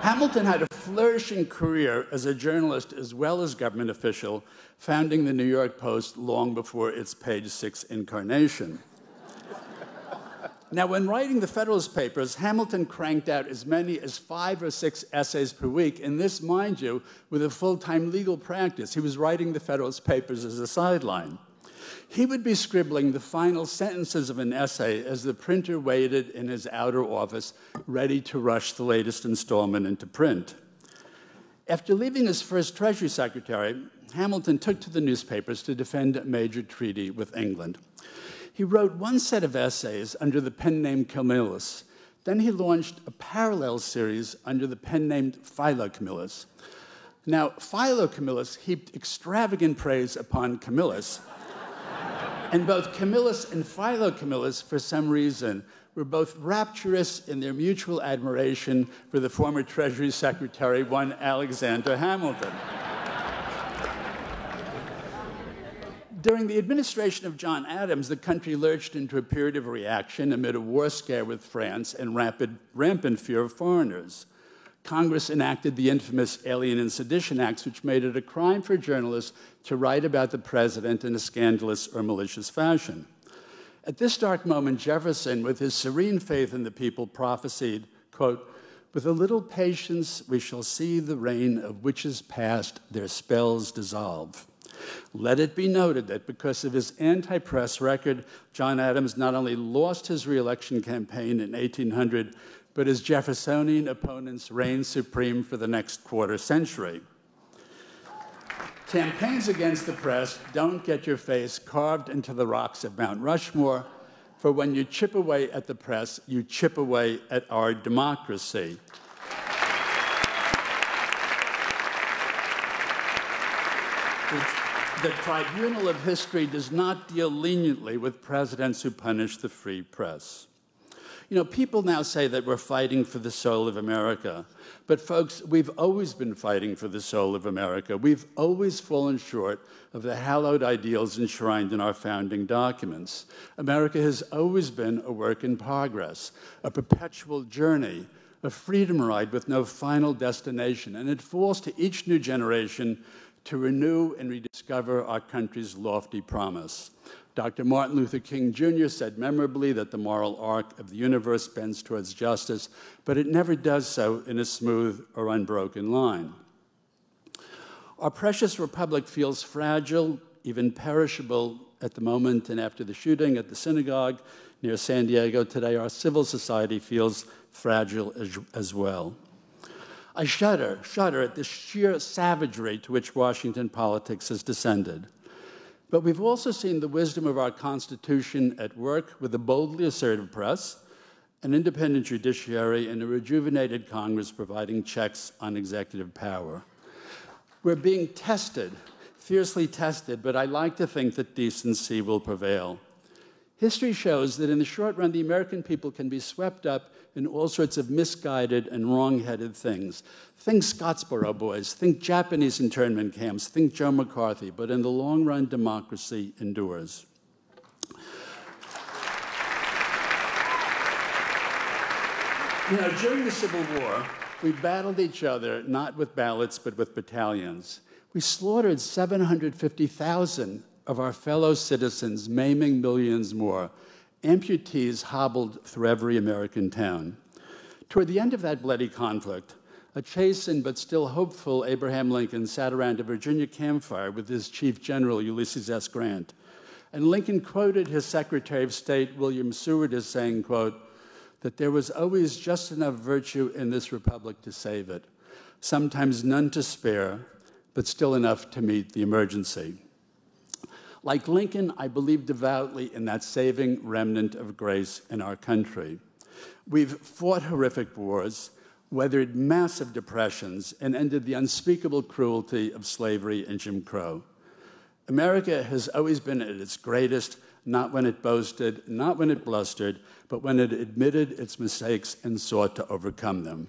Hamilton had a flourishing career as a journalist as well as government official, founding the New York Post long before its page six incarnation. Now, when writing the Federalist Papers, Hamilton cranked out as many as five or six essays per week, and this, mind you, with a full time legal practice. He was writing the Federalist Papers as a sideline. He would be scribbling the final sentences of an essay as the printer waited in his outer office, ready to rush the latest installment into print. After leaving as first Treasury Secretary, Hamilton took to the newspapers to defend a major treaty with England. He wrote one set of essays under the pen name Camillus. Then he launched a parallel series under the pen name Philo-Camillus. Now, Philo-Camillus heaped extravagant praise upon Camillus. (laughs) and both Camillus and Philo-Camillus, for some reason, were both rapturous in their mutual admiration for the former Treasury Secretary, one Alexander Hamilton. During the administration of John Adams, the country lurched into a period of reaction amid a war scare with France and rapid, rampant fear of foreigners. Congress enacted the infamous Alien and Sedition Acts, which made it a crime for journalists to write about the president in a scandalous or malicious fashion. At this dark moment, Jefferson, with his serene faith in the people, prophesied, quote, with a little patience, we shall see the reign of witches past, their spells dissolve. Let it be noted that because of his anti press record, John Adams not only lost his reelection campaign in 1800, but his Jeffersonian opponents reigned supreme for the next quarter century. Campaigns against the press don't get your face carved into the rocks of Mount Rushmore, for when you chip away at the press, you chip away at our democracy. The tribunal of history does not deal leniently with presidents who punish the free press. You know, people now say that we're fighting for the soul of America. But, folks, we've always been fighting for the soul of America. We've always fallen short of the hallowed ideals enshrined in our founding documents. America has always been a work in progress, a perpetual journey, a freedom ride with no final destination. And it falls to each new generation to renew and rediscover our country's lofty promise. Dr. Martin Luther King Jr. said memorably that the moral arc of the universe bends towards justice, but it never does so in a smooth or unbroken line. Our precious republic feels fragile, even perishable at the moment, and after the shooting at the synagogue near San Diego today, our civil society feels fragile as, as well. I shudder, shudder at the sheer savagery to which Washington politics has descended. But we've also seen the wisdom of our Constitution at work with a boldly assertive press, an independent judiciary, and a rejuvenated Congress providing checks on executive power. We're being tested, fiercely tested, but I like to think that decency will prevail. History shows that in the short run, the American people can be swept up in all sorts of misguided and wrong-headed things. Think Scottsboro boys, think Japanese internment camps, think Joe McCarthy, but in the long run, democracy endures. You know, during the Civil War, we battled each other not with ballots, but with battalions. We slaughtered 750,000 of our fellow citizens, maiming millions more amputees hobbled through every American town. Toward the end of that bloody conflict, a chastened but still hopeful Abraham Lincoln sat around a Virginia campfire with his Chief General Ulysses S. Grant. And Lincoln quoted his Secretary of State, William Seward, as saying, quote, that there was always just enough virtue in this republic to save it, sometimes none to spare, but still enough to meet the emergency. Like Lincoln, I believe devoutly in that saving remnant of grace in our country. We've fought horrific wars. weathered massive depressions, and ended the unspeakable cruelty of slavery and Jim Crow. America has always been at its greatest, not when it boasted, not when it blustered, but when it admitted its mistakes and sought to overcome them.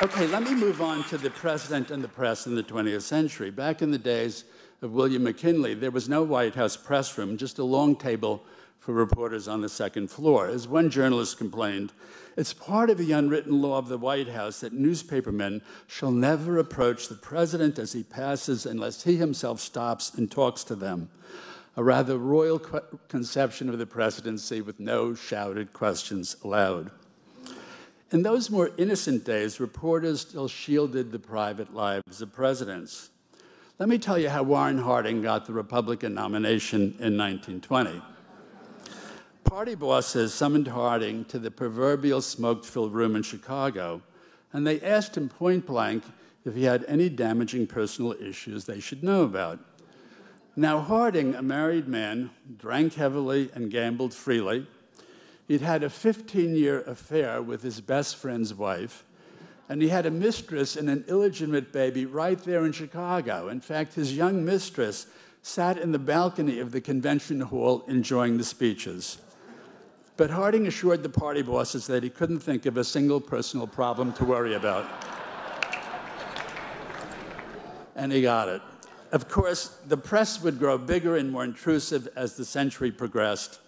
Okay, let me move on to the president and the press in the 20th century. Back in the days of William McKinley, there was no White House press room, just a long table for reporters on the second floor. As one journalist complained, it's part of the unwritten law of the White House that newspapermen shall never approach the president as he passes unless he himself stops and talks to them. A rather royal conception of the presidency with no shouted questions allowed. In those more innocent days, reporters still shielded the private lives of presidents. Let me tell you how Warren Harding got the Republican nomination in 1920. Party bosses summoned Harding to the proverbial smoke filled room in Chicago, and they asked him point blank if he had any damaging personal issues they should know about. Now, Harding, a married man, drank heavily and gambled freely He'd had a 15 year affair with his best friend's wife, and he had a mistress and an illegitimate baby right there in Chicago. In fact, his young mistress sat in the balcony of the convention hall enjoying the speeches. But Harding assured the party bosses that he couldn't think of a single personal problem to worry about. and he got it. Of course, the press would grow bigger and more intrusive as the century progressed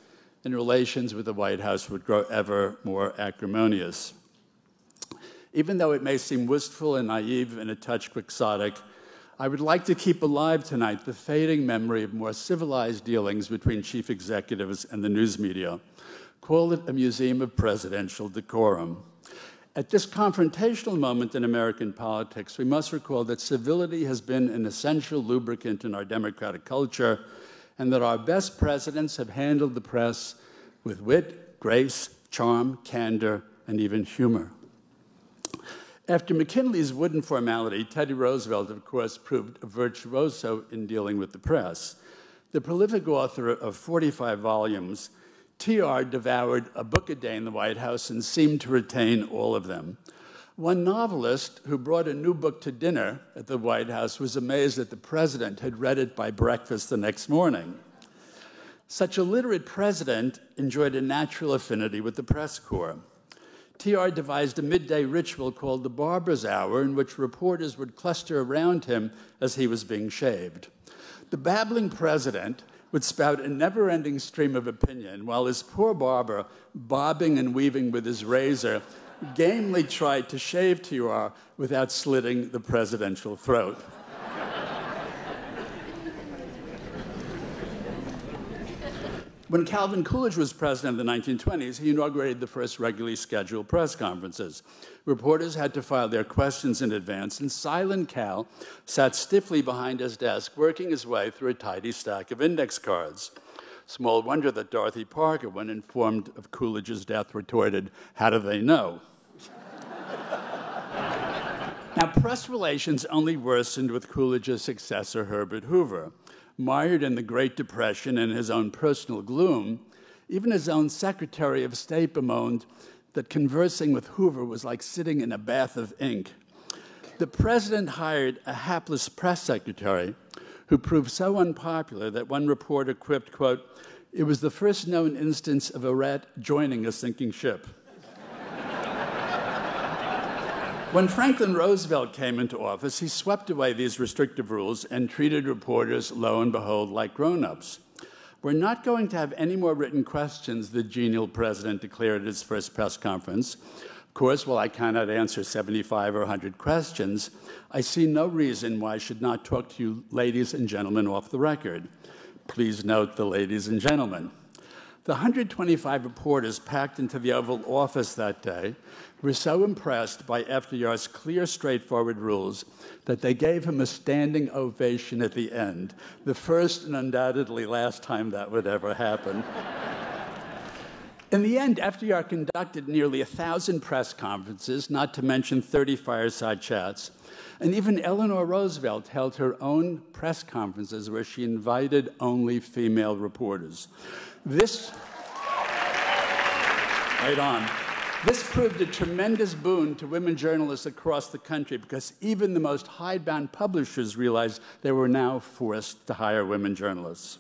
and relations with the White House would grow ever more acrimonious. Even though it may seem wistful and naive and a touch quixotic, I would like to keep alive tonight the fading memory of more civilized dealings between chief executives and the news media. Call it a museum of presidential decorum. At this confrontational moment in American politics, we must recall that civility has been an essential lubricant in our democratic culture and that our best presidents have handled the press with wit, grace, charm, candor, and even humor. After McKinley's wooden formality, Teddy Roosevelt, of course, proved a virtuoso in dealing with the press. The prolific author of 45 volumes, TR devoured a book a day in the White House and seemed to retain all of them. One novelist who brought a new book to dinner at the White House was amazed that the president had read it by breakfast the next morning. Such a literate president enjoyed a natural affinity with the press corps. TR devised a midday ritual called the Barber's Hour, in which reporters would cluster around him as he was being shaved. The babbling president would spout a never ending stream of opinion, while his poor barber, bobbing and weaving with his razor, gamely tried to shave TR without slitting the presidential throat. When Calvin Coolidge was president in the 1920s, he inaugurated the first regularly scheduled press conferences. Reporters had to file their questions in advance, and Silent Cal sat stiffly behind his desk, working his way through a tidy stack of index cards. Small wonder that Dorothy Parker, when informed of Coolidge's death, retorted, How do they know? Now, press relations only worsened with Coolidge's successor, Herbert Hoover. Mired in the Great Depression and his own personal gloom, even his own Secretary of State bemoaned that conversing with Hoover was like sitting in a bath of ink. The president hired a hapless press secretary who proved so unpopular that one reporter quipped, quote, it was the first known instance of a rat joining a sinking ship. When Franklin Roosevelt came into office, he swept away these restrictive rules and treated reporters, lo and behold, like grown ups. We're not going to have any more written questions, the genial president declared at his first press conference. Of course, while I cannot answer 75 or 100 questions, I see no reason why I should not talk to you, ladies and gentlemen, off the record. Please note the ladies and gentlemen. The 125 reporters packed into the Oval Office that day were so impressed by FDR's clear, straightforward rules that they gave him a standing ovation at the end, the first and undoubtedly last time that would ever happen. In the end, FDR conducted nearly a thousand press conferences, not to mention 30 fireside chats. And even Eleanor Roosevelt held her own press conferences where she invited only female reporters. This, right on. This proved a tremendous boon to women journalists across the country because even the most hidebound publishers realized they were now forced to hire women journalists.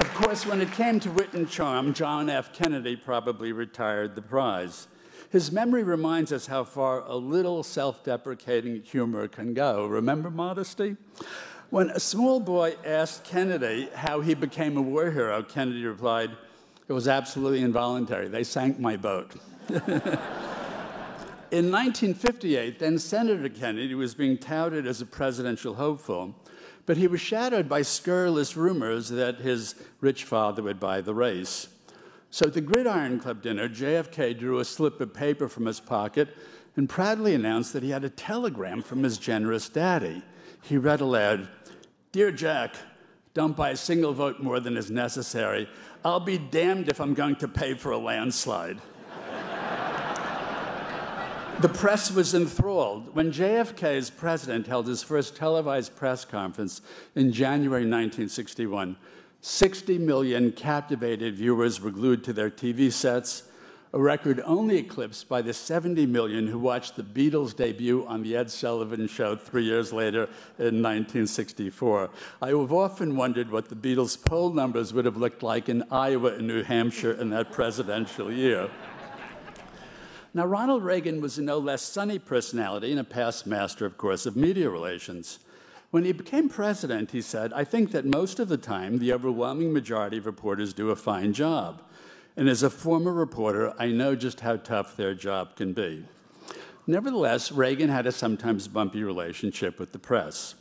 Of course, when it came to wit and charm, John F. Kennedy probably retired the prize. His memory reminds us how far a little self deprecating humor can go. Remember modesty? When a small boy asked Kennedy how he became a war hero, Kennedy replied, It was absolutely involuntary. They sank my boat. (laughs) In 1958, then Senator Kennedy was being touted as a presidential hopeful but he was shadowed by scurrilous rumors that his rich father would buy the race. So at the Gridiron Club dinner, JFK drew a slip of paper from his pocket and proudly announced that he had a telegram from his generous daddy. He read aloud Dear Jack, don't buy a single vote more than is necessary. I'll be damned if I'm going to pay for a landslide. The press was enthralled. When JFK, as president, held his first televised press conference in January 1961, 60 million captivated viewers were glued to their TV sets, a record only eclipsed by the 70 million who watched the Beatles' debut on The Ed Sullivan Show three years later in 1964. I have often wondered what the Beatles' poll numbers would have looked like in Iowa and New Hampshire in that presidential year. Now, Ronald Reagan was a no less sunny personality and a past master, of course, of media relations. When he became president, he said, I think that most of the time, the overwhelming majority of reporters do a fine job. And as a former reporter, I know just how tough their job can be. Nevertheless, Reagan had a sometimes bumpy relationship with the press.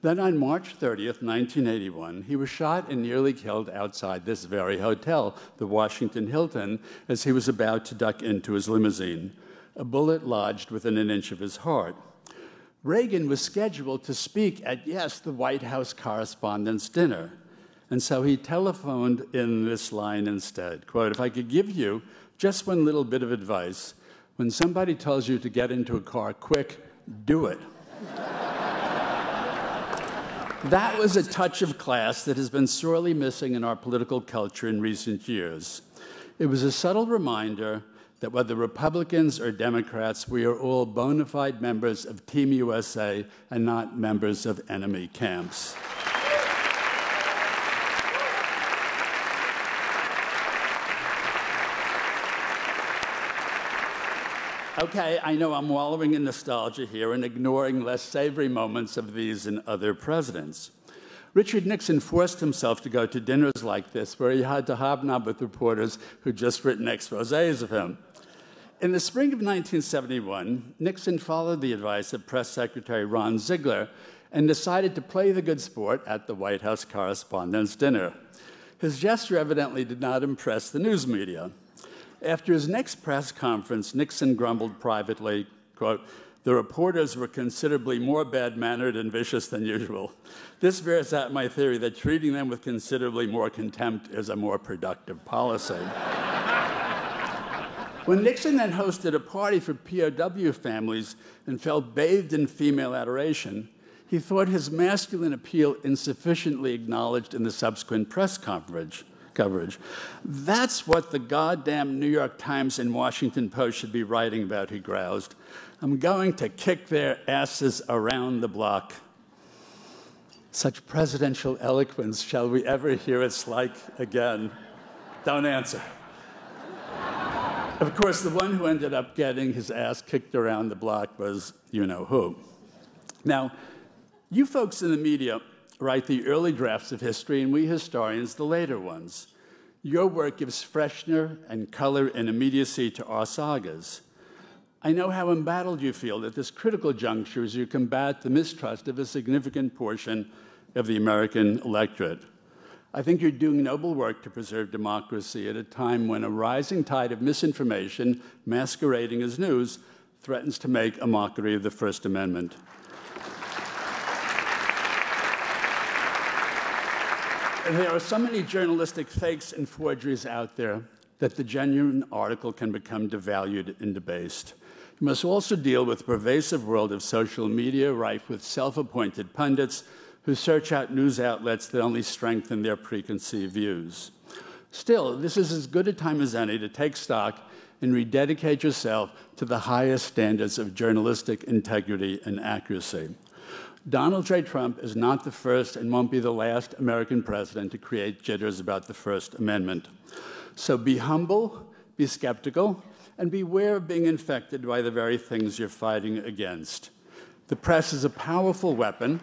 Then on March 30th, 1981, he was shot and nearly killed outside this very hotel, the Washington Hilton, as he was about to duck into his limousine. A bullet lodged within an inch of his heart. Reagan was scheduled to speak at, yes, the White House Correspondents' Dinner. And so he telephoned in this line instead quote, If I could give you just one little bit of advice, when somebody tells you to get into a car quick, do it. (laughs) That was a touch of class that has been sorely missing in our political culture in recent years. It was a subtle reminder that whether Republicans or Democrats, we are all bona fide members of Team USA and not members of enemy camps. Okay, I know I'm wallowing in nostalgia here and ignoring less savory moments of these and other presidents. Richard Nixon forced himself to go to dinners like this, where he had to hobnob with reporters who'd just written exposes of him. In the spring of 1971, Nixon followed the advice of Press Secretary Ron Ziegler and decided to play the good sport at the White House Correspondents' Dinner. His gesture evidently did not impress the news media. After his next press conference, Nixon grumbled privately, quote, the reporters were considerably more bad mannered and vicious than usual. This bears out my theory that treating them with considerably more contempt is a more productive policy. (laughs) when Nixon then hosted a party for POW families and felt bathed in female adoration, he thought his masculine appeal insufficiently acknowledged in the subsequent press coverage coverage. That's what the goddamn New York Times and Washington Post should be writing about, he groused. I'm going to kick their asses around the block. Such presidential eloquence, shall we ever hear its like again? Don't answer. Of course, the one who ended up getting his ass kicked around the block was you know who. Now, you folks in the media write the early drafts of history, and we historians the later ones. Your work gives freshener and color and immediacy to our sagas. I know how embattled you feel at this critical juncture as you combat the mistrust of a significant portion of the American electorate. I think you're doing noble work to preserve democracy at a time when a rising tide of misinformation, masquerading as news, threatens to make a mockery of the First Amendment. There are so many journalistic fakes and forgeries out there that the genuine article can become devalued and debased. You must also deal with the pervasive world of social media, rife with self appointed pundits who search out news outlets that only strengthen their preconceived views. Still, this is as good a time as any to take stock and rededicate yourself to the highest standards of journalistic integrity and accuracy. Donald J. Trump is not the first and won't be the last American president to create jitters about the First Amendment. So be humble, be skeptical, and beware of being infected by the very things you're fighting against. The press is a powerful weapon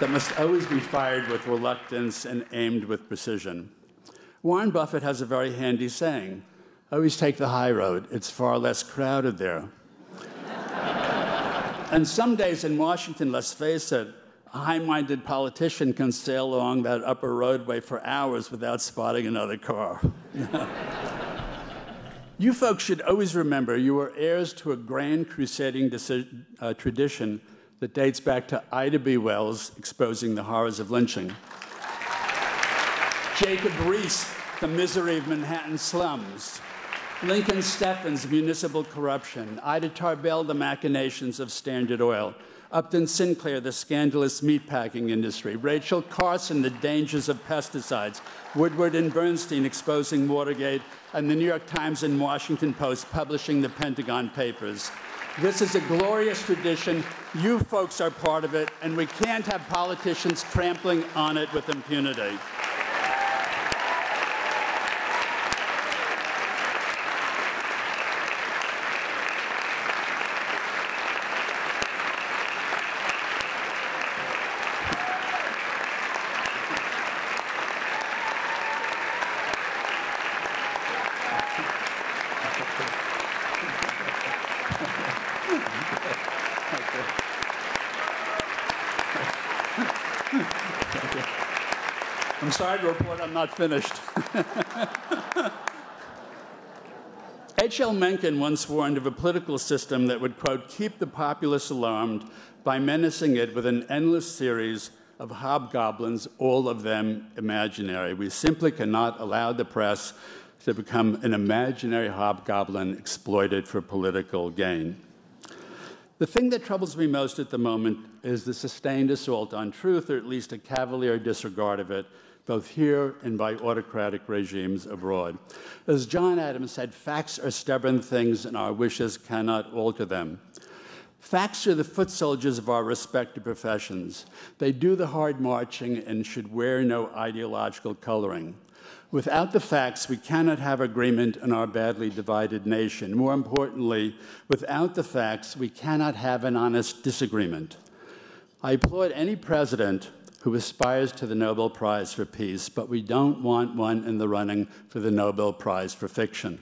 that must always be fired with reluctance and aimed with precision. Warren Buffett has a very handy saying always take the high road, it's far less crowded there. And some days in Washington, let's face it, a high minded politician can sail along that upper roadway for hours without spotting another car. (laughs) you folks should always remember you are heirs to a grand crusading uh, tradition that dates back to Ida B. Wells exposing the horrors of lynching. Jacob Riis, The Misery of Manhattan Slums. Lincoln Steffens, Municipal Corruption. Ida Tarbell, The Machinations of Standard Oil. Upton Sinclair, The Scandalous Meatpacking Industry. Rachel Carson, The Dangers of Pesticides. Woodward and Bernstein, Exposing Watergate. And the New York Times and Washington Post, publishing the Pentagon Papers. This is a glorious tradition. You folks are part of it, and we can't have politicians trampling on it with impunity. sorry to report I'm not finished. (laughs) H.L. Mencken once warned of a political system that would, quote, keep the populace alarmed by menacing it with an endless series of hobgoblins, all of them imaginary. We simply cannot allow the press to become an imaginary hobgoblin exploited for political gain. The thing that troubles me most at the moment is the sustained assault on truth, or at least a cavalier disregard of it, both here and by autocratic regimes abroad. As John Adams said, facts are stubborn things and our wishes cannot alter them. Facts are the foot soldiers of our respective professions. They do the hard marching and should wear no ideological coloring. Without the facts, we cannot have agreement in our badly divided nation. More importantly, without the facts, we cannot have an honest disagreement. I applaud any president who aspires to the Nobel Prize for Peace, but we don't want one in the running for the Nobel Prize for Fiction.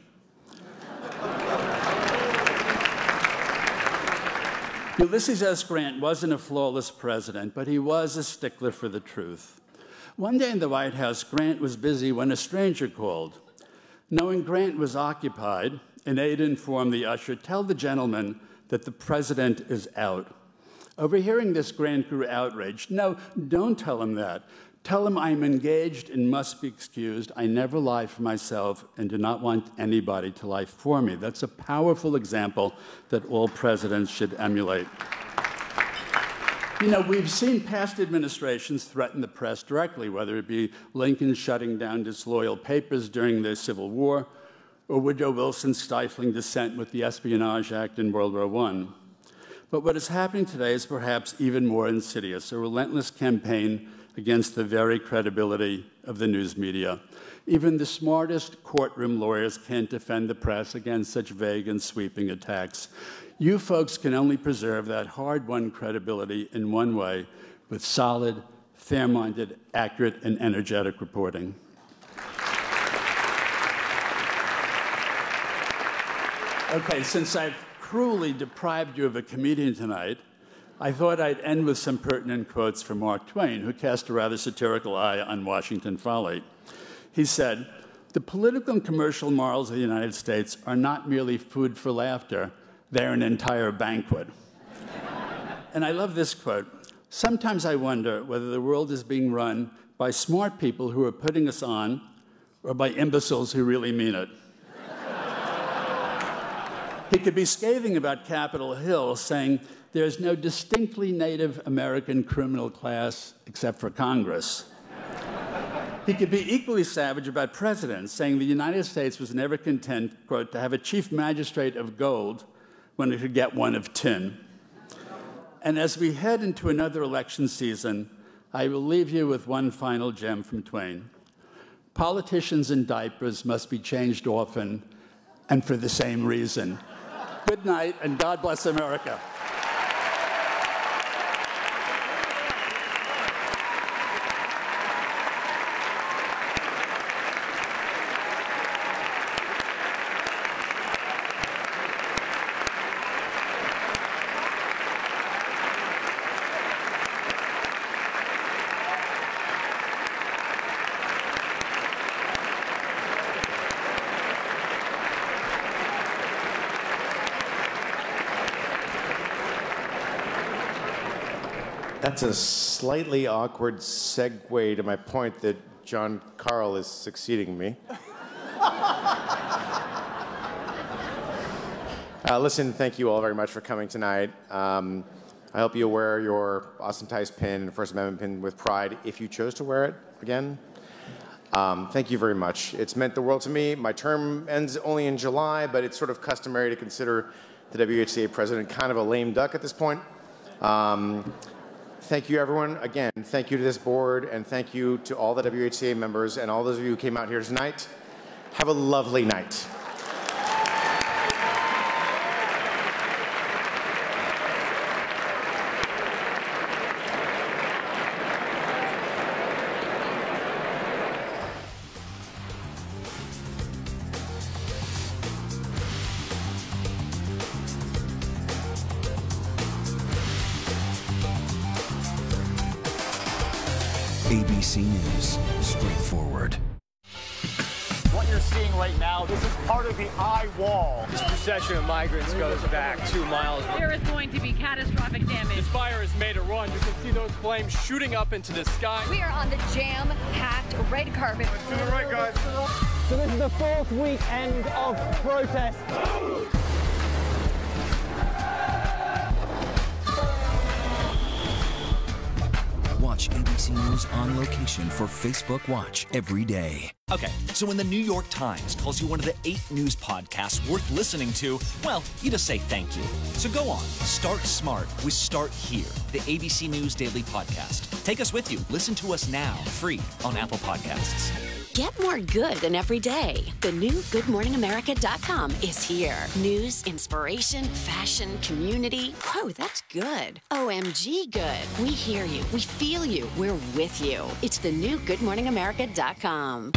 (laughs) Ulysses S. Grant wasn't a flawless president, but he was a stickler for the truth. One day in the White House, Grant was busy when a stranger called. Knowing Grant was occupied, an aide informed the usher, Tell the gentleman that the president is out. Overhearing this, Grant grew outraged. No, don't tell him that. Tell him I'm engaged and must be excused. I never lie for myself and do not want anybody to lie for me. That's a powerful example that all presidents should emulate. You know, we've seen past administrations threaten the press directly, whether it be Lincoln shutting down disloyal papers during the Civil War or Woodrow Wilson stifling dissent with the Espionage Act in World War I. But what is happening today is perhaps even more insidious a relentless campaign against the very credibility of the news media. Even the smartest courtroom lawyers can't defend the press against such vague and sweeping attacks. You folks can only preserve that hard won credibility in one way with solid, fair minded, accurate, and energetic reporting. Okay, since I've cruelly deprived you of a comedian tonight, I thought I'd end with some pertinent quotes from Mark Twain, who cast a rather satirical eye on Washington folly. He said, The political and commercial morals of the United States are not merely food for laughter, they're an entire banquet. (laughs) and I love this quote Sometimes I wonder whether the world is being run by smart people who are putting us on or by imbeciles who really mean it. He could be scathing about Capitol Hill, saying there's no distinctly Native American criminal class except for Congress. He could be equally savage about presidents, saying the United States was never content, quote, to have a chief magistrate of gold when it could get one of tin. And as we head into another election season, I will leave you with one final gem from Twain. Politicians in diapers must be changed often and for the same reason. Good night, and God bless America. That's a slightly awkward segue to my point that Jon Karl is succeeding me. (laughs) uh, listen, thank you all very much for coming tonight. Um, I hope you wear your Austin Tice pin and First Amendment pin with pride if you chose to wear it again. Um, thank you very much. It's meant the world to me. My term ends only in July, but it's sort of customary to consider the WHCA president kind of a lame duck at this point. Um, thank you, everyone. Again, thank you to this board, and thank you to all the WHCA members and all those of you who came out here tonight. Have a lovely night. Up into the sky. We are on the jam-packed red carpet. To the right, guys. So this is the fourth weekend of protest. News on location for Facebook Watch every day. Okay, so when the New York Times calls you one of the eight news podcasts worth listening to, well, you just say thank you. So go on, start smart with Start Here, the ABC News Daily Podcast. Take us with you. Listen to us now, free on Apple Podcasts. Get more good than every day. The new GoodMorningAmerica.com is here. News, inspiration, fashion, community. Whoa, that's good. OMG good. We hear you. We feel you. We're with you. It's the new GoodMorningAmerica.com.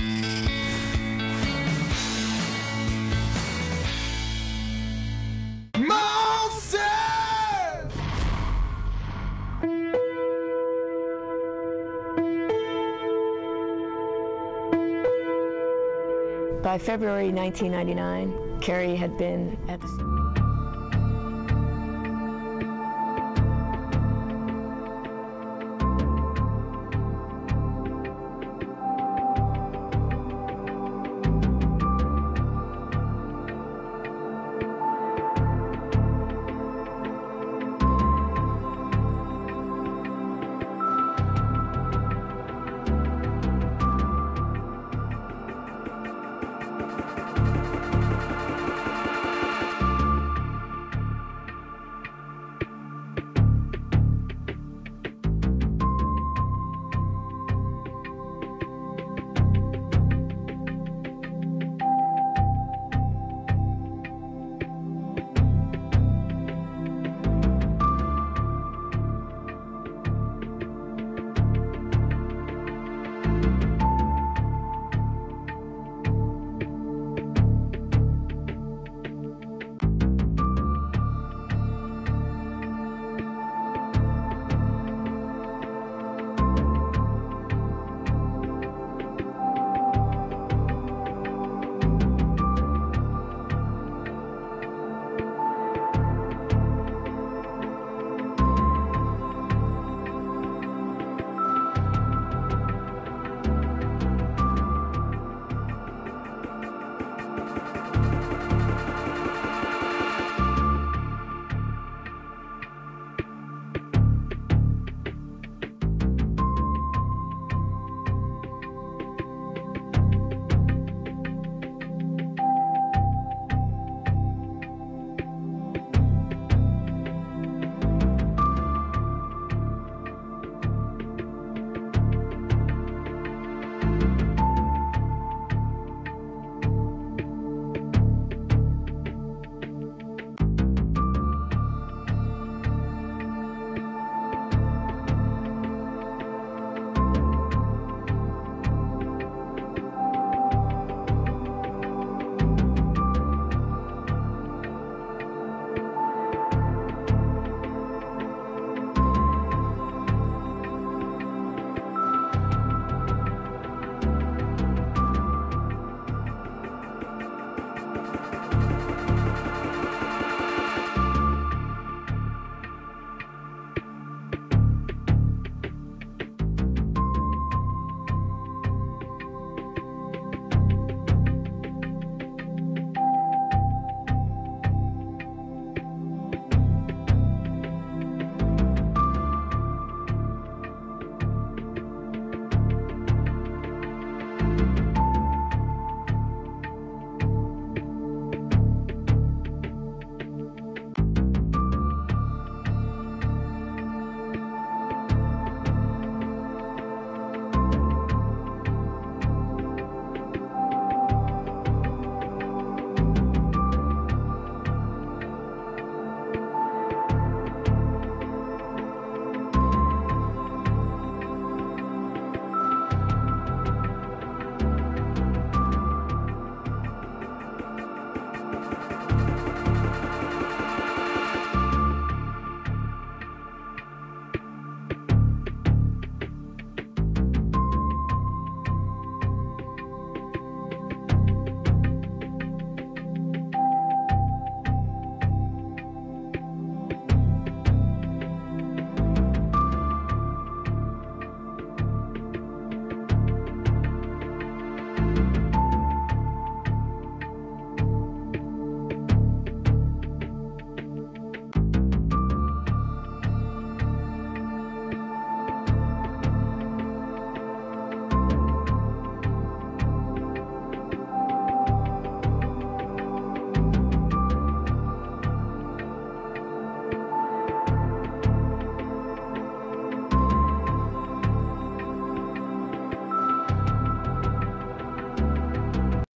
By February 1999, Kerry had been at the